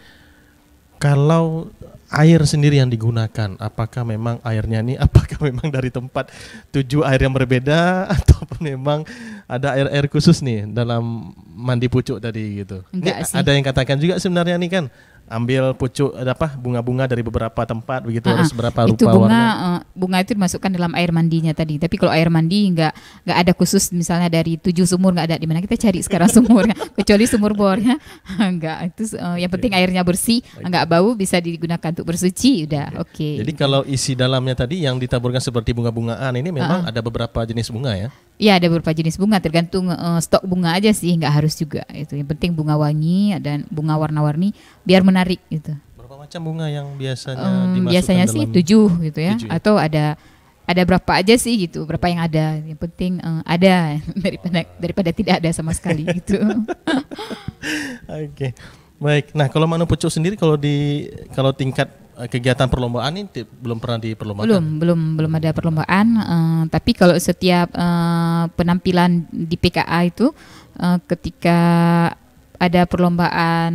kalau air sendiri yang digunakan, apakah memang airnya ini apakah memang dari tempat tujuh air yang berbeda ataupun memang ada air-air khusus nih dalam mandi pucuk tadi gitu? Enggak Ini sih. ada yang katakan juga sebenarnya nih kan ambil pucuk ada apa bunga-bunga dari beberapa tempat begitu Ah, harus berapa itu rupa bunga warna. eh, bunga itu dimasukkan dalam air mandinya tadi. Tapi kalau air mandi nggak nggak ada khusus misalnya dari tujuh sumur nggak ada di mana kita cari sekarang sumurnya kecuali sumur bornya nggak itu eh, yang penting airnya bersih nggak bau bisa digunakan untuk bersuci udah oke. Jadi kalau isi dalamnya tadi yang ditaburkan seperti bunga-bungaan ini memang ada beberapa jenis bunga ya. Ya ada beberapa jenis bunga tergantung eh, stok bunga aja sih nggak harus juga itu. Yang penting bunga wangi dan bunga warna-warni biar menarik gitu. Berapa macam bunga yang biasanya Em, dimasukkan biasanya sih tujuh gitu ya Tujuh ya? atau ada ada berapa aja sih gitu, berapa yang ada. Yang penting uh, ada daripada daripada tidak ada sama sekali gitu. Oke. Baik. Nah, kalau Manu Pucuk sendiri kalau di kalau tingkat eh, kegiatan perlombaan ini belum pernah diperlombakan. Belum, belum belum ada perlombaan. eh, tapi kalau setiap eh, penampilan di PKA itu eh, ketika ada perlombaan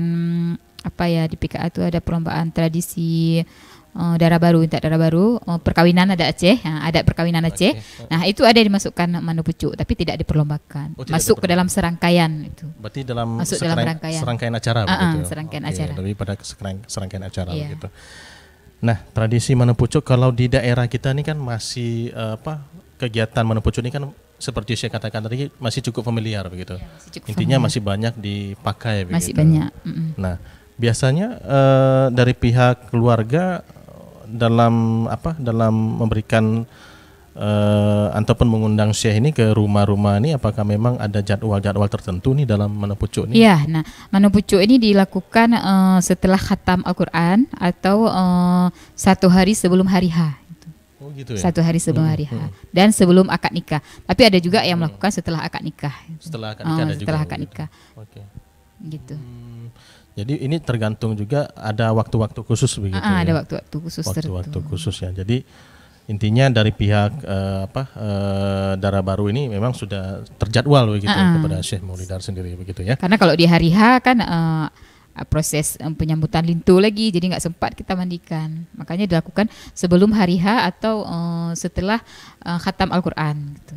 apa ya di PKA itu ada perlombaan tradisi eh, darah baru, tak darah baru, eh, perkawinan ada Aceh, nah, ada perkawinan Aceh. Oke. Nah itu ada dimasukkan manu pucuk, tapi tidak diperlombakan. Oh, tidak Masuk ke dalam serangkaian itu. Berarti dalam, Masuk dalam serangkaian- rangkaian. serangkaian acara ah, begitu. serangkaian Oke, acara. Lebih pada serang- serangkaian acara Iya. begitu. Nah, tradisi Manu Pucuk kalau di daerah kita ini kan masih eh, apa? Kegiatan Manu Pucuk ini kan seperti saya katakan tadi masih cukup familiar begitu. Ya, masih cukup Intinya familiar. masih banyak dipakai begitu. Masih banyak. mm-mm. Nah, biasanya eh, dari pihak keluarga dalam apa? Dalam memberikan eh, ataupun mengundang Syekh ini ke rumah-rumah ini apakah memang ada jadwal-jadwal tertentu nih dalam Manu Pucuk ini? Iya, nah manu pucuk ini dilakukan eh, setelah khatam Al-Quran atau eh, satu hari sebelum hari H. Oh gitu ya. Satu hari sebelum Hmm, hari H. hmm. Dan sebelum akad nikah. Tapi ada juga yang melakukan setelah akad nikah. Setelah akad Oh, nikah juga. setelah akad begitu. nikah. Oke. Gitu. Hmm, jadi ini tergantung juga ada waktu-waktu khusus begitu. Ah, ah, ya? ada waktu-waktu khusus waktu-waktu tertentu. khusus ya. Jadi intinya dari pihak eh, apa eh, darah baru ini memang sudah terjadwal begitu ah. kepada Syekh Maulidar sendiri begitu ya. Karena kalau di hari H kan eh, proses penyambutan lintu lagi, jadi nggak sempat kita mandikan. Makanya dilakukan sebelum hari H atau eh, setelah eh, khatam Al-Quran. Gitu.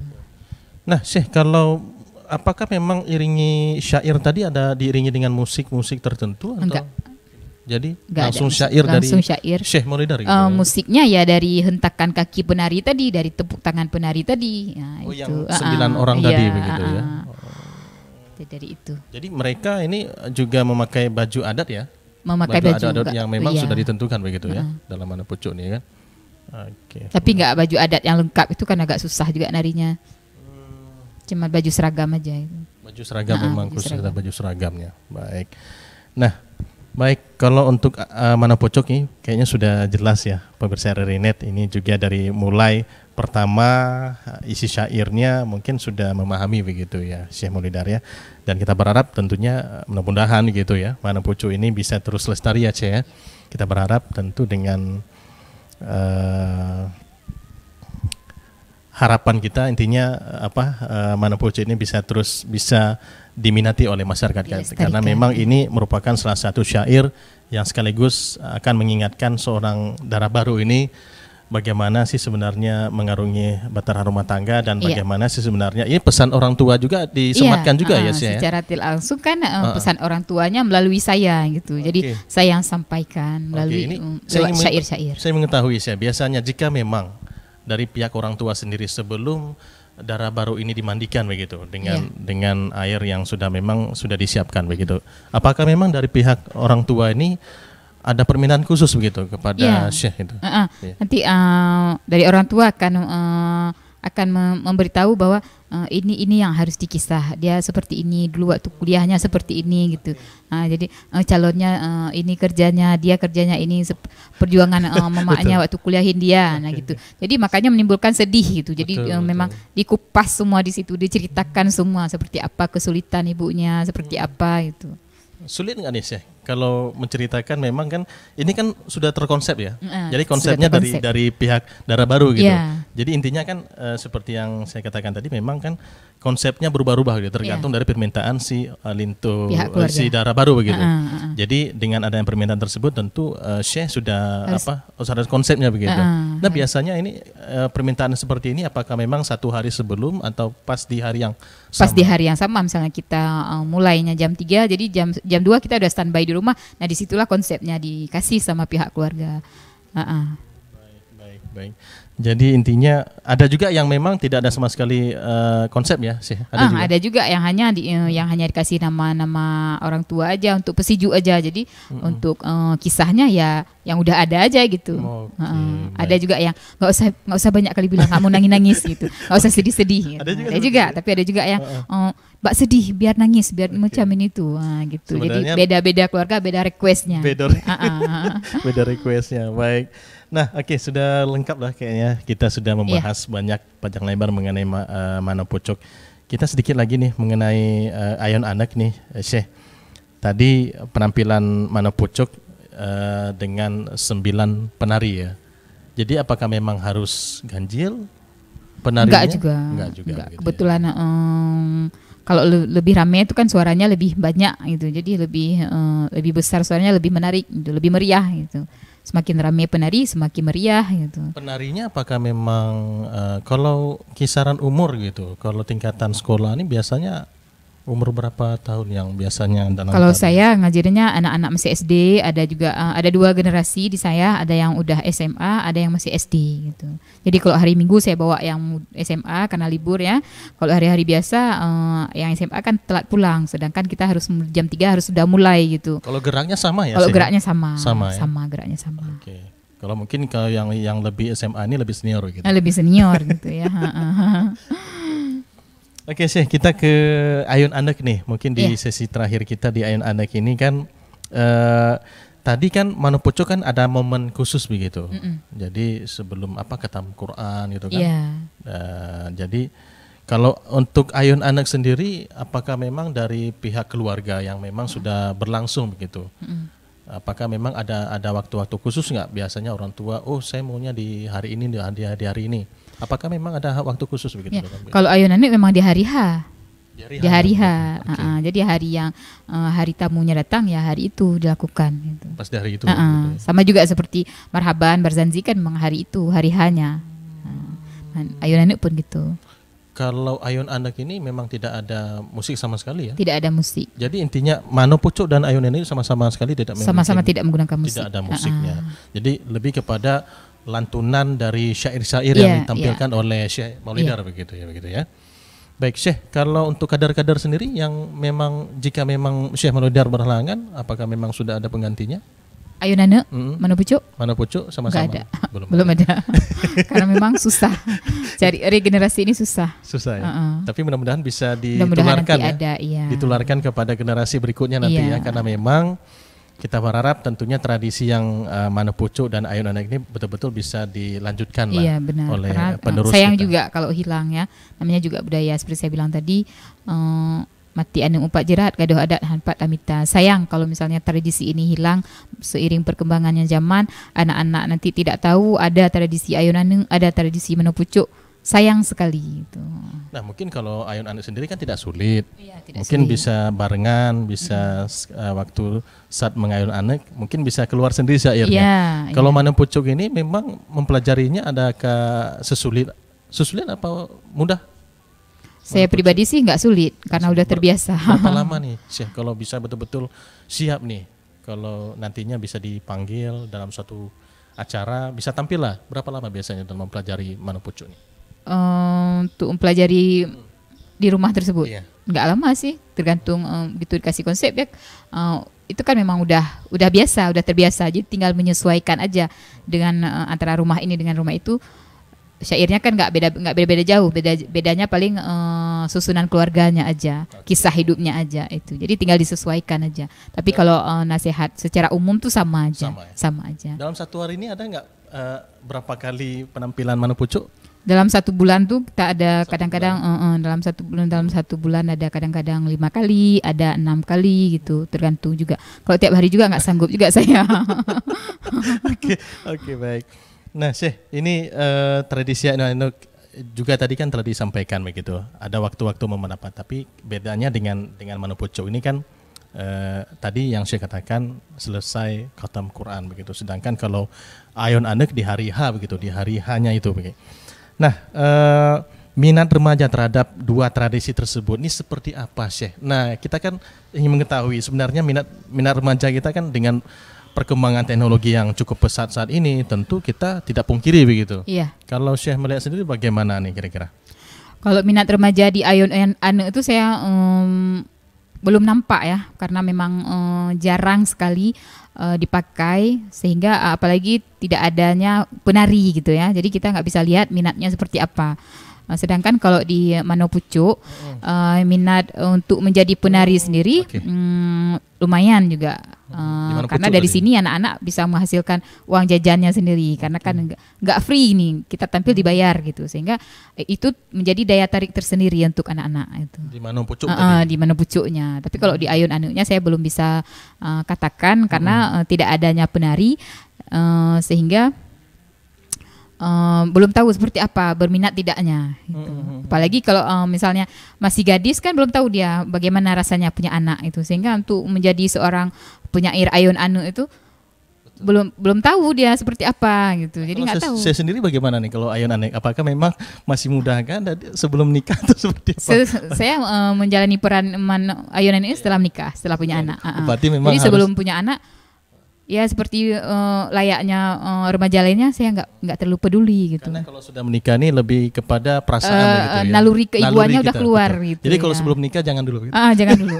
Nah, Syekh kalau apakah memang iringi syair tadi ada diiringi dengan musik-musik tertentu atau Enggak. Jadi Nggak ada langsung musik, syair langsung dari syair. Syekh Maulidar gitu. Ya? musiknya ya dari hentakan kaki penari tadi, dari tepuk tangan penari tadi. Nah, Oh, itu. yang Ah, sembilan ah, orang iya, tadi begitu ya. ah, ah. Itu dari itu. Jadi mereka ini juga memakai baju adat ya? Memakai baju, baju, adat enggak- yang memang iya. sudah ditentukan begitu ya Heeh. dalam mana pucuk nih kan. Oke. Tapi nggak baju adat yang lengkap itu kan agak susah juga narinya. Cuma baju seragam aja itu. Baju seragam Nah, memang baju khusus seragam. baju seragamnya. Baik. Nah, baik kalau untuk uh, mana pucuk nih kayaknya sudah jelas ya pemirsa Rerinet ini juga dari mulai pertama uh, isi syairnya mungkin sudah memahami begitu ya Syekh Maulidar ya. Dan kita berharap tentunya uh, mudah-mudahan gitu ya mana pucuk ini bisa terus lestari ya Syekh ya. Kita berharap tentu dengan uh, harapan kita intinya eh, apa eh, mana pucuk ini bisa terus bisa diminati oleh masyarakat kan. Dilestarikan. karena memang ini merupakan salah satu syair yang sekaligus akan mengingatkan seorang darah baru ini bagaimana sih sebenarnya mengarungi batara rumah tangga dan Iya. bagaimana sih sebenarnya ini pesan orang tua juga disematkan juga ah, ya sih ya. Secara tidak langsung kan eh, Ah, ah. pesan orang tuanya melalui saya gitu. Jadi Oke. saya yang sampaikan melalui ini um, saya syair-syair. Saya mengetahui saya biasanya jika memang dari pihak orang tua sendiri sebelum darah baru ini dimandikan begitu dengan Iya. dengan air yang sudah memang sudah disiapkan begitu. Apakah memang dari pihak orang tua ini ada permintaan khusus begitu kepada Iya. Syekh itu? Ah, ah. Iya. Nanti eh, dari orang tua akan eh, akan mem- memberitahu bahwa eh, ini ini yang harus dikisah. Dia seperti ini dulu waktu kuliahnya seperti ini gitu. Nah, jadi eh, calonnya eh, ini kerjanya, dia kerjanya ini perjuangan eh, mamanya waktu kuliahin dia. Nah gitu. Jadi makanya menimbulkan sedih gitu. Jadi Betul, eh, memang betul. dikupas semua di situ, diceritakan semua seperti apa kesulitan ibunya, seperti Hmm. apa itu. Sulit nggak nih Syekh? Kalau menceritakan memang kan ini kan sudah terkonsep ya. Mm, Jadi konsepnya dari terkonsep. dari pihak darah baru gitu. Iya. Jadi intinya kan eh, seperti yang saya katakan tadi memang kan konsepnya berubah-ubah gitu tergantung dari permintaan si eh, lintu eh, si darah baru begitu. Ah, ah, ah. Jadi dengan adanya permintaan tersebut tentu eh, Syekh sudah Harus- apa harus ada konsepnya begitu. Ah, nah, biasanya ini eh, permintaan seperti ini apakah memang satu hari sebelum atau pas di hari yang pas sama? di hari yang sama misalnya kita uh, mulainya jam 3 jadi jam jam 2 kita udah standby di rumah nah di situlah konsepnya dikasih sama pihak keluarga Uh-uh. Baik, baik, baik. Jadi intinya ada juga yang memang tidak ada sama sekali eh, konsep ya, sih. Ada Ah, juga. ada juga yang hanya di, eh, yang hanya dikasih nama-nama orang tua aja untuk pesiju aja jadi untuk eh, kisahnya ya yang udah ada aja gitu Uh-uh. baik. ada juga yang nggak usah nggak usah banyak kali bilang kamu nangis nangis gitu nggak usah sedih-sedih gitu. Ada juga ada juga tapi ada juga yang oh, mbak sedih biar nangis biar macam ini tuh Ah, gitu jadi Sebenarnya- beda-beda keluarga beda requestnya Beda, Ah, ah. beda requestnya. Baik. Nah, oke sudah lengkap lah kayaknya. Kita sudah membahas banyak panjang lebar mengenai ma, uh, Mano Pucuk. Kita sedikit lagi nih mengenai uh, Ayon Anak nih, uh, Syekh. Tadi penampilan Mano Pucuk uh, dengan sembilan penari ya. Jadi apakah memang harus ganjil penarinya? Enggak juga. Enggak juga. Enggak. gitu ya. Kebetulan em, kalau le- lebih ramai itu kan suaranya lebih banyak gitu. Jadi lebih eh, lebih besar suaranya lebih menarik gitu, lebih meriah gitu. Semakin ramai penari semakin meriah gitu. Penarinya apakah memang uh, kalau kisaran umur gitu, kalau tingkatan sekolah ini biasanya umur berapa tahun yang biasanya dalam Kalau tari? saya ngajarinnya anak-anak masih SD, ada juga eh, ada dua generasi di saya, ada yang udah SMA, ada yang masih SD gitu. Jadi kalau hari Minggu saya bawa yang SMA karena libur ya. Kalau hari-hari biasa eh, yang SMA kan telat pulang, sedangkan kita harus jam 3 harus sudah mulai gitu. Kalau geraknya sama ya? kalau Syekh? geraknya sama, Sama ya? geraknya sama. Oke. Kalau mungkin kalau yang yang lebih SMA ini lebih senior gitu. Lebih senior gitu ya. Oke sih, kita ke Ayun Anak nih. Mungkin di Iya. sesi terakhir kita di Ayun Anak ini kan eh tadi kan Mano Pucuk kan ada momen khusus begitu. Mm-mm. Jadi sebelum apa ketam Quran gitu kan. Iya. Eh, jadi kalau untuk Ayun Anak sendiri, apakah memang dari pihak keluarga yang memang sudah berlangsung begitu? Mm-mm. Apakah memang ada ada waktu-waktu khusus nggak? Biasanya orang tua, oh saya maunya di hari ini, di hari, di hari ini. Apakah memang ada waktu khusus begitu? Ya, Bapak? Kalau ayunan ini memang di hari H. di hari H. Oke. Ah, ah. jadi hari yang eh, hari tamunya datang ya hari itu dilakukan. Gitu. Pas dari itu. Ah, ah. gitu ya. Sama juga seperti marhaban barzanzi kan memang hari itu hari hanya. ayunan ini pun gitu. Kalau Ayun Anak ini memang tidak ada musik sama sekali ya. Tidak ada musik. Jadi intinya Mano Pucuk dan Ayun ini sama-sama sekali tidak Sama-sama tidak menggunakan musik. tidak ada Ah, musiknya. ah. Jadi lebih kepada lantunan dari syair-syair Iya, yang ditampilkan oleh Syekh Maulidar begitu ya begitu ya. Baik Syekh, kalau untuk kadar-kadar sendiri yang memang jika memang Syekh Maulidar berhalangan, apakah memang sudah ada penggantinya? Ayunan Mm-mm. mana pucuk? Mano Pucuk sama-sama? ada. Belum. Belum ada. Karena memang susah. Cari regenerasi ini susah. Susah ya. Ah. Tapi mudah-mudahan bisa ditularkan nanti ya. ada, iya. Ditularkan kepada generasi berikutnya nanti Iya. ya karena memang kita berharap tentunya tradisi yang uh, Mano Pucuk dan Ayun Anak ini betul-betul bisa dilanjutkan lah Iya benar. oleh Karena eh, penerus sayang kita. juga kalau hilang ya. Namanya juga budaya seperti saya bilang tadi. eh, mati anu empat jerat gaduh adat hanpat amita. Sayang kalau misalnya tradisi ini hilang seiring perkembangannya zaman, anak-anak nanti tidak tahu ada tradisi ayunan, ada tradisi menopucuk. Sayang sekali itu. Nah mungkin kalau Ayun Anak sendiri kan tidak sulit. Iya, tidak mungkin sulit. bisa barengan, bisa uh, waktu saat mengayun anak, mungkin bisa keluar sendiri syairnya. Iya. Kalau iya. Mano Pucuk ini memang mempelajarinya adakah sesulit, sesulit apa mudah? saya pribadi sih nggak sulit karena udah terbiasa. Berapa lama nih, Syekh, kalau bisa betul-betul siap nih, kalau nantinya bisa dipanggil dalam suatu acara, bisa tampil lah. Berapa lama biasanya dalam mempelajari Mano Pucuk ini? Eh, untuk mempelajari di rumah tersebut. Iya. nggak lama sih tergantung em, gitu dikasih konsep ya Eh, itu kan memang udah udah biasa udah terbiasa jadi tinggal menyesuaikan aja dengan eh, antara rumah ini dengan rumah itu syairnya kan nggak beda nggak beda beda jauh beda bedanya paling eh, susunan keluarganya aja kisah hidupnya aja itu jadi tinggal disesuaikan aja tapi kalau eh, nasihat secara umum tuh sama aja Sama ya? sama aja Dalam satu hari ini ada nggak eh, berapa kali penampilan Mano Pucuk? Dalam satu bulan tuh kita ada kadang-kadang eh, eh, dalam satu bulan dalam satu bulan ada kadang-kadang lima kali ada enam kali gitu tergantung juga kalau tiap hari juga nggak sanggup juga saya Oke, oke baik. Nah, Syekh, ini eh, tradisi anu, juga tadi kan telah disampaikan begitu. Ada waktu-waktu apa, tapi bedanya dengan dengan Mano Pucuk ini kan eh, tadi yang saya katakan selesai khatam Quran begitu. Sedangkan kalau Ayon Anek di hari H begitu, di hari H-nya itu begitu. Nah, eh, minat remaja terhadap dua tradisi tersebut ini seperti apa, Syekh? Nah, kita kan ingin mengetahui sebenarnya minat minat remaja kita kan dengan perkembangan teknologi yang cukup pesat saat ini, tentu kita tidak pungkiri begitu. iya Kalau Syekh melihat sendiri bagaimana nih kira-kira? kalau minat remaja di Ayon Ane itu saya em, belum nampak ya karena memang eh, jarang sekali eh, dipakai sehingga eh, apalagi tidak adanya penari gitu ya. Jadi kita nggak bisa lihat minatnya seperti apa Eh, sedangkan kalau di Manopucuk eh, minat untuk menjadi penari sendiri oke. mm, lumayan juga Uh, karena pucuk dari tadi? sini anak-anak bisa menghasilkan uang jajannya sendiri karena kan nggak nggak free nih kita tampil dibayar gitu sehingga eh, itu menjadi daya tarik tersendiri untuk anak-anak itu. Di mana pucuk Uh, tadi? uh, di mana pucuknya. Tapi kalau di ayun anuknya saya belum bisa uh, katakan karena uh, tidak adanya penari uh, sehingga uh, belum tahu seperti apa berminat tidaknya. Gitu. Apalagi kalau uh, misalnya masih gadis kan belum tahu dia bagaimana rasanya punya anak itu sehingga untuk menjadi seorang penyair ayun anu itu belum belum tahu dia seperti apa gitu. Jadi nggak saya, tahu. saya sendiri bagaimana nih kalau Ayun Anek? Apakah memang masih muda kan sebelum nikah atau seperti apa? Se- saya menjalani peran ayunan ini setelah menikah, setelah punya anak. Berarti memang Jadi harus- sebelum punya anak, ya seperti uh, layaknya uh, remaja lainnya, saya nggak nggak terlalu peduli gitu. Karena kalau sudah menikah nih lebih kepada perasaan Eh, begitu ya. naluri keibuannya Naluri udah keluar betul. gitu Jadi kalau ya. sebelum nikah jangan dulu. gitu. Ah, jangan dulu.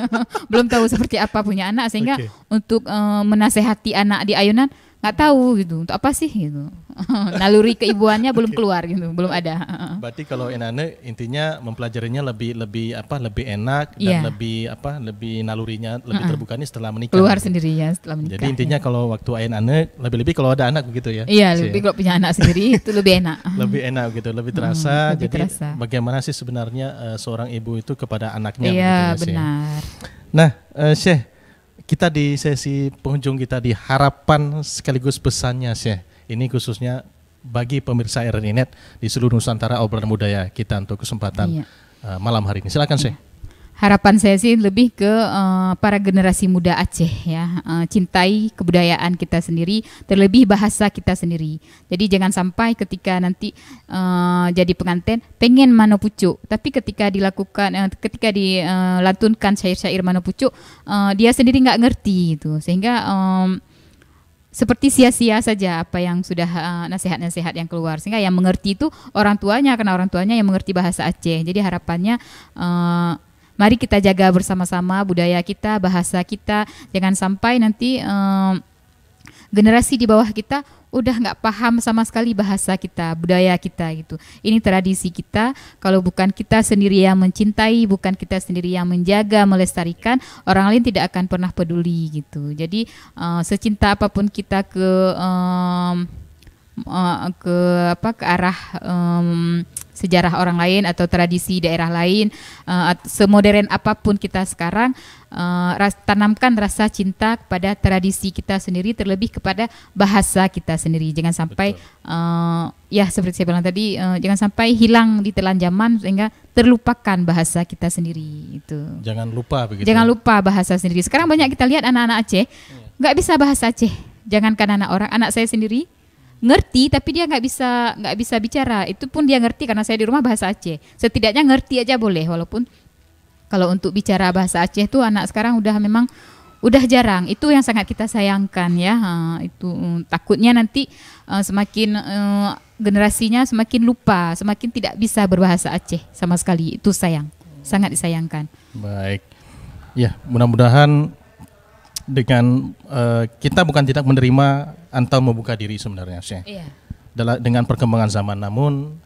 Belum tahu seperti apa punya anak sehingga Oke. untuk uh, menasehati anak di ayunan nggak tahu gitu. Untuk apa sih gitu. Naluri keibuannya belum keluar gitu, belum ada. Berarti kalau enane intinya mempelajarinya lebih lebih apa lebih enak dan Iya. lebih apa lebih nalurinya lebih terbuka nih setelah menikah. Keluar gitu. sendiri ya setelah menikah. Jadi intinya kalau waktu ayun anak lebih-lebih kalau ada anak begitu ya. Iya, Sih. lebih kalau punya anak sendiri itu lebih enak. lebih enak gitu, lebih terasa. Hmm, lebih Jadi terasa. bagaimana sih sebenarnya eh, seorang ibu itu kepada anaknya? Iya, ya, benar. Nah, eh, Syekh, kita di sesi penghujung kita di harapan sekaligus pesannya Syekh. Ini khususnya bagi pemirsa RNInet di seluruh Nusantara obrolan budaya kita untuk kesempatan Iya. eh, malam hari ini. Silakan Syekh. Harapan saya sih lebih ke eh, para generasi muda Aceh ya, Eh, cintai kebudayaan kita sendiri, terlebih bahasa kita sendiri. Jadi jangan sampai ketika nanti eh, jadi pengantin pengen mano pucuk, tapi ketika dilakukan, eh, ketika dilantunkan syair-syair mano pucuk, eh, dia sendiri nggak ngerti itu, sehingga em, seperti sia-sia saja apa yang sudah nasihat-nasihat yang keluar. Sehingga yang mengerti itu orang tuanya karena orang tuanya yang mengerti bahasa Aceh. Jadi harapannya eh, mari kita jaga bersama-sama budaya kita bahasa kita jangan sampai nanti eh, generasi di bawah kita udah nggak paham sama sekali bahasa kita, budaya kita gitu. Ini tradisi kita. Kalau bukan kita sendiri yang mencintai, bukan kita sendiri yang menjaga, melestarikan, orang lain tidak akan pernah peduli gitu. Jadi eh, secinta apa pun kita ke em, eh, ke apa ke arah em, sejarah orang lain atau tradisi daerah lain, at- semodern apa pun kita sekarang, eh, ras- tanamkan rasa cinta kepada tradisi kita sendiri, terlebih kepada bahasa kita sendiri. Jangan sampai eh, ya seperti saya bilang tadi, eh, jangan sampai hilang di telan zaman sehingga terlupakan bahasa kita sendiri itu. Jangan lupa begitu. Jangan lupa bahasa sendiri. Sekarang banyak kita lihat anak-anak Aceh nggak bisa bahasa Aceh. Jangankan anak orang, anak saya sendiri ngerti tapi dia nggak bisa nggak bisa bicara. Itu pun dia ngerti karena saya di rumah bahasa Aceh. Setidaknya ngerti aja boleh walaupun kalau untuk bicara bahasa Aceh tuh anak sekarang udah memang udah jarang. Itu yang sangat kita sayangkan ya. Ha, itu mm, takutnya nanti eh, semakin eh, generasinya semakin lupa, semakin tidak bisa berbahasa Aceh sama sekali. Itu sayang. Sangat disayangkan. Baik. Ya, mudah-mudahan dengan eh, kita bukan tidak menerima atau membuka diri sebenarnya Syekh. Iya. Dengan perkembangan zaman namun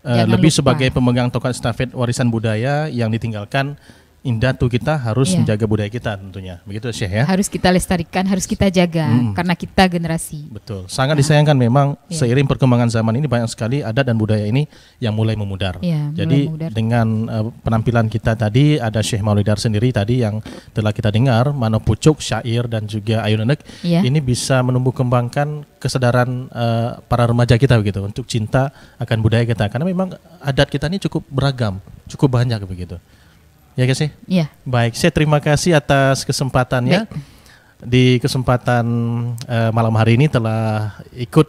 Jangan lebih lupa. sebagai pemegang tongkat estafet warisan budaya yang ditinggalkan indatu kita harus Iya. menjaga budaya kita tentunya. Begitu Syekh ya? harus kita lestarikan, harus kita jaga Mm. karena kita generasi. Betul. Sangat disayangkan memang Iya. seiring perkembangan zaman ini banyak sekali adat dan budaya ini yang mulai memudar. Iya, Jadi mulai memudar. dengan eh, penampilan kita tadi ada Syekh Maulidar sendiri tadi yang telah kita dengar Mano Pucuk, syair dan juga Ayunanek Iya. ini bisa menumbuh kembangkan kesadaran eh, para remaja kita begitu untuk cinta akan budaya kita karena memang adat kita ini cukup beragam, cukup banyak begitu. Ya guys sih? Iya. Baik, saya terima kasih atas kesempatannya. Di kesempatan eh, malam hari ini telah ikut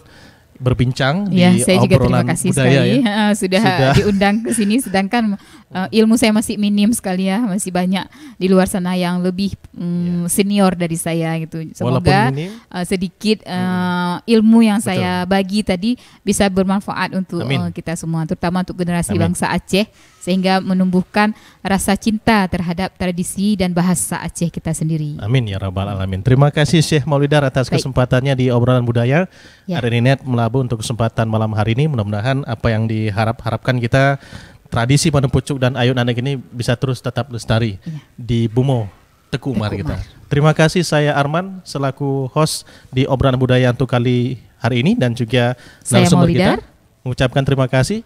berbincang Ya, di saya juga terima kasih budaya sekali ya. eh, sudah, Sudah. diundang ke sini sedangkan eh, ilmu saya masih minim sekali ya, masih banyak di luar sana yang lebih mm, senior dari saya gitu. Ya. Semoga minim. eh, sedikit eh, ilmu yang saya bagi tadi bisa bermanfaat untuk Amin. eh, kita semua, terutama untuk generasi Amin. bangsa Aceh sehingga menumbuhkan rasa cinta terhadap tradisi dan bahasa Aceh kita sendiri. Amin ya rabbal alamin. Terima kasih Syekh Maulidar atas Baik. kesempatannya di obrolan budaya. Ya. Hari ini net melabuh untuk kesempatan malam hari ini. Mudah-mudahan apa yang diharap-harapkan kita tradisi Panem Pucuk dan Ayun Anak ini bisa terus tetap lestari Iya. di Bumo Teku Umar kita. Terima kasih saya Arman selaku host di obrolan budaya untuk kali hari ini dan juga Saya narasumber kita mengucapkan terima kasih.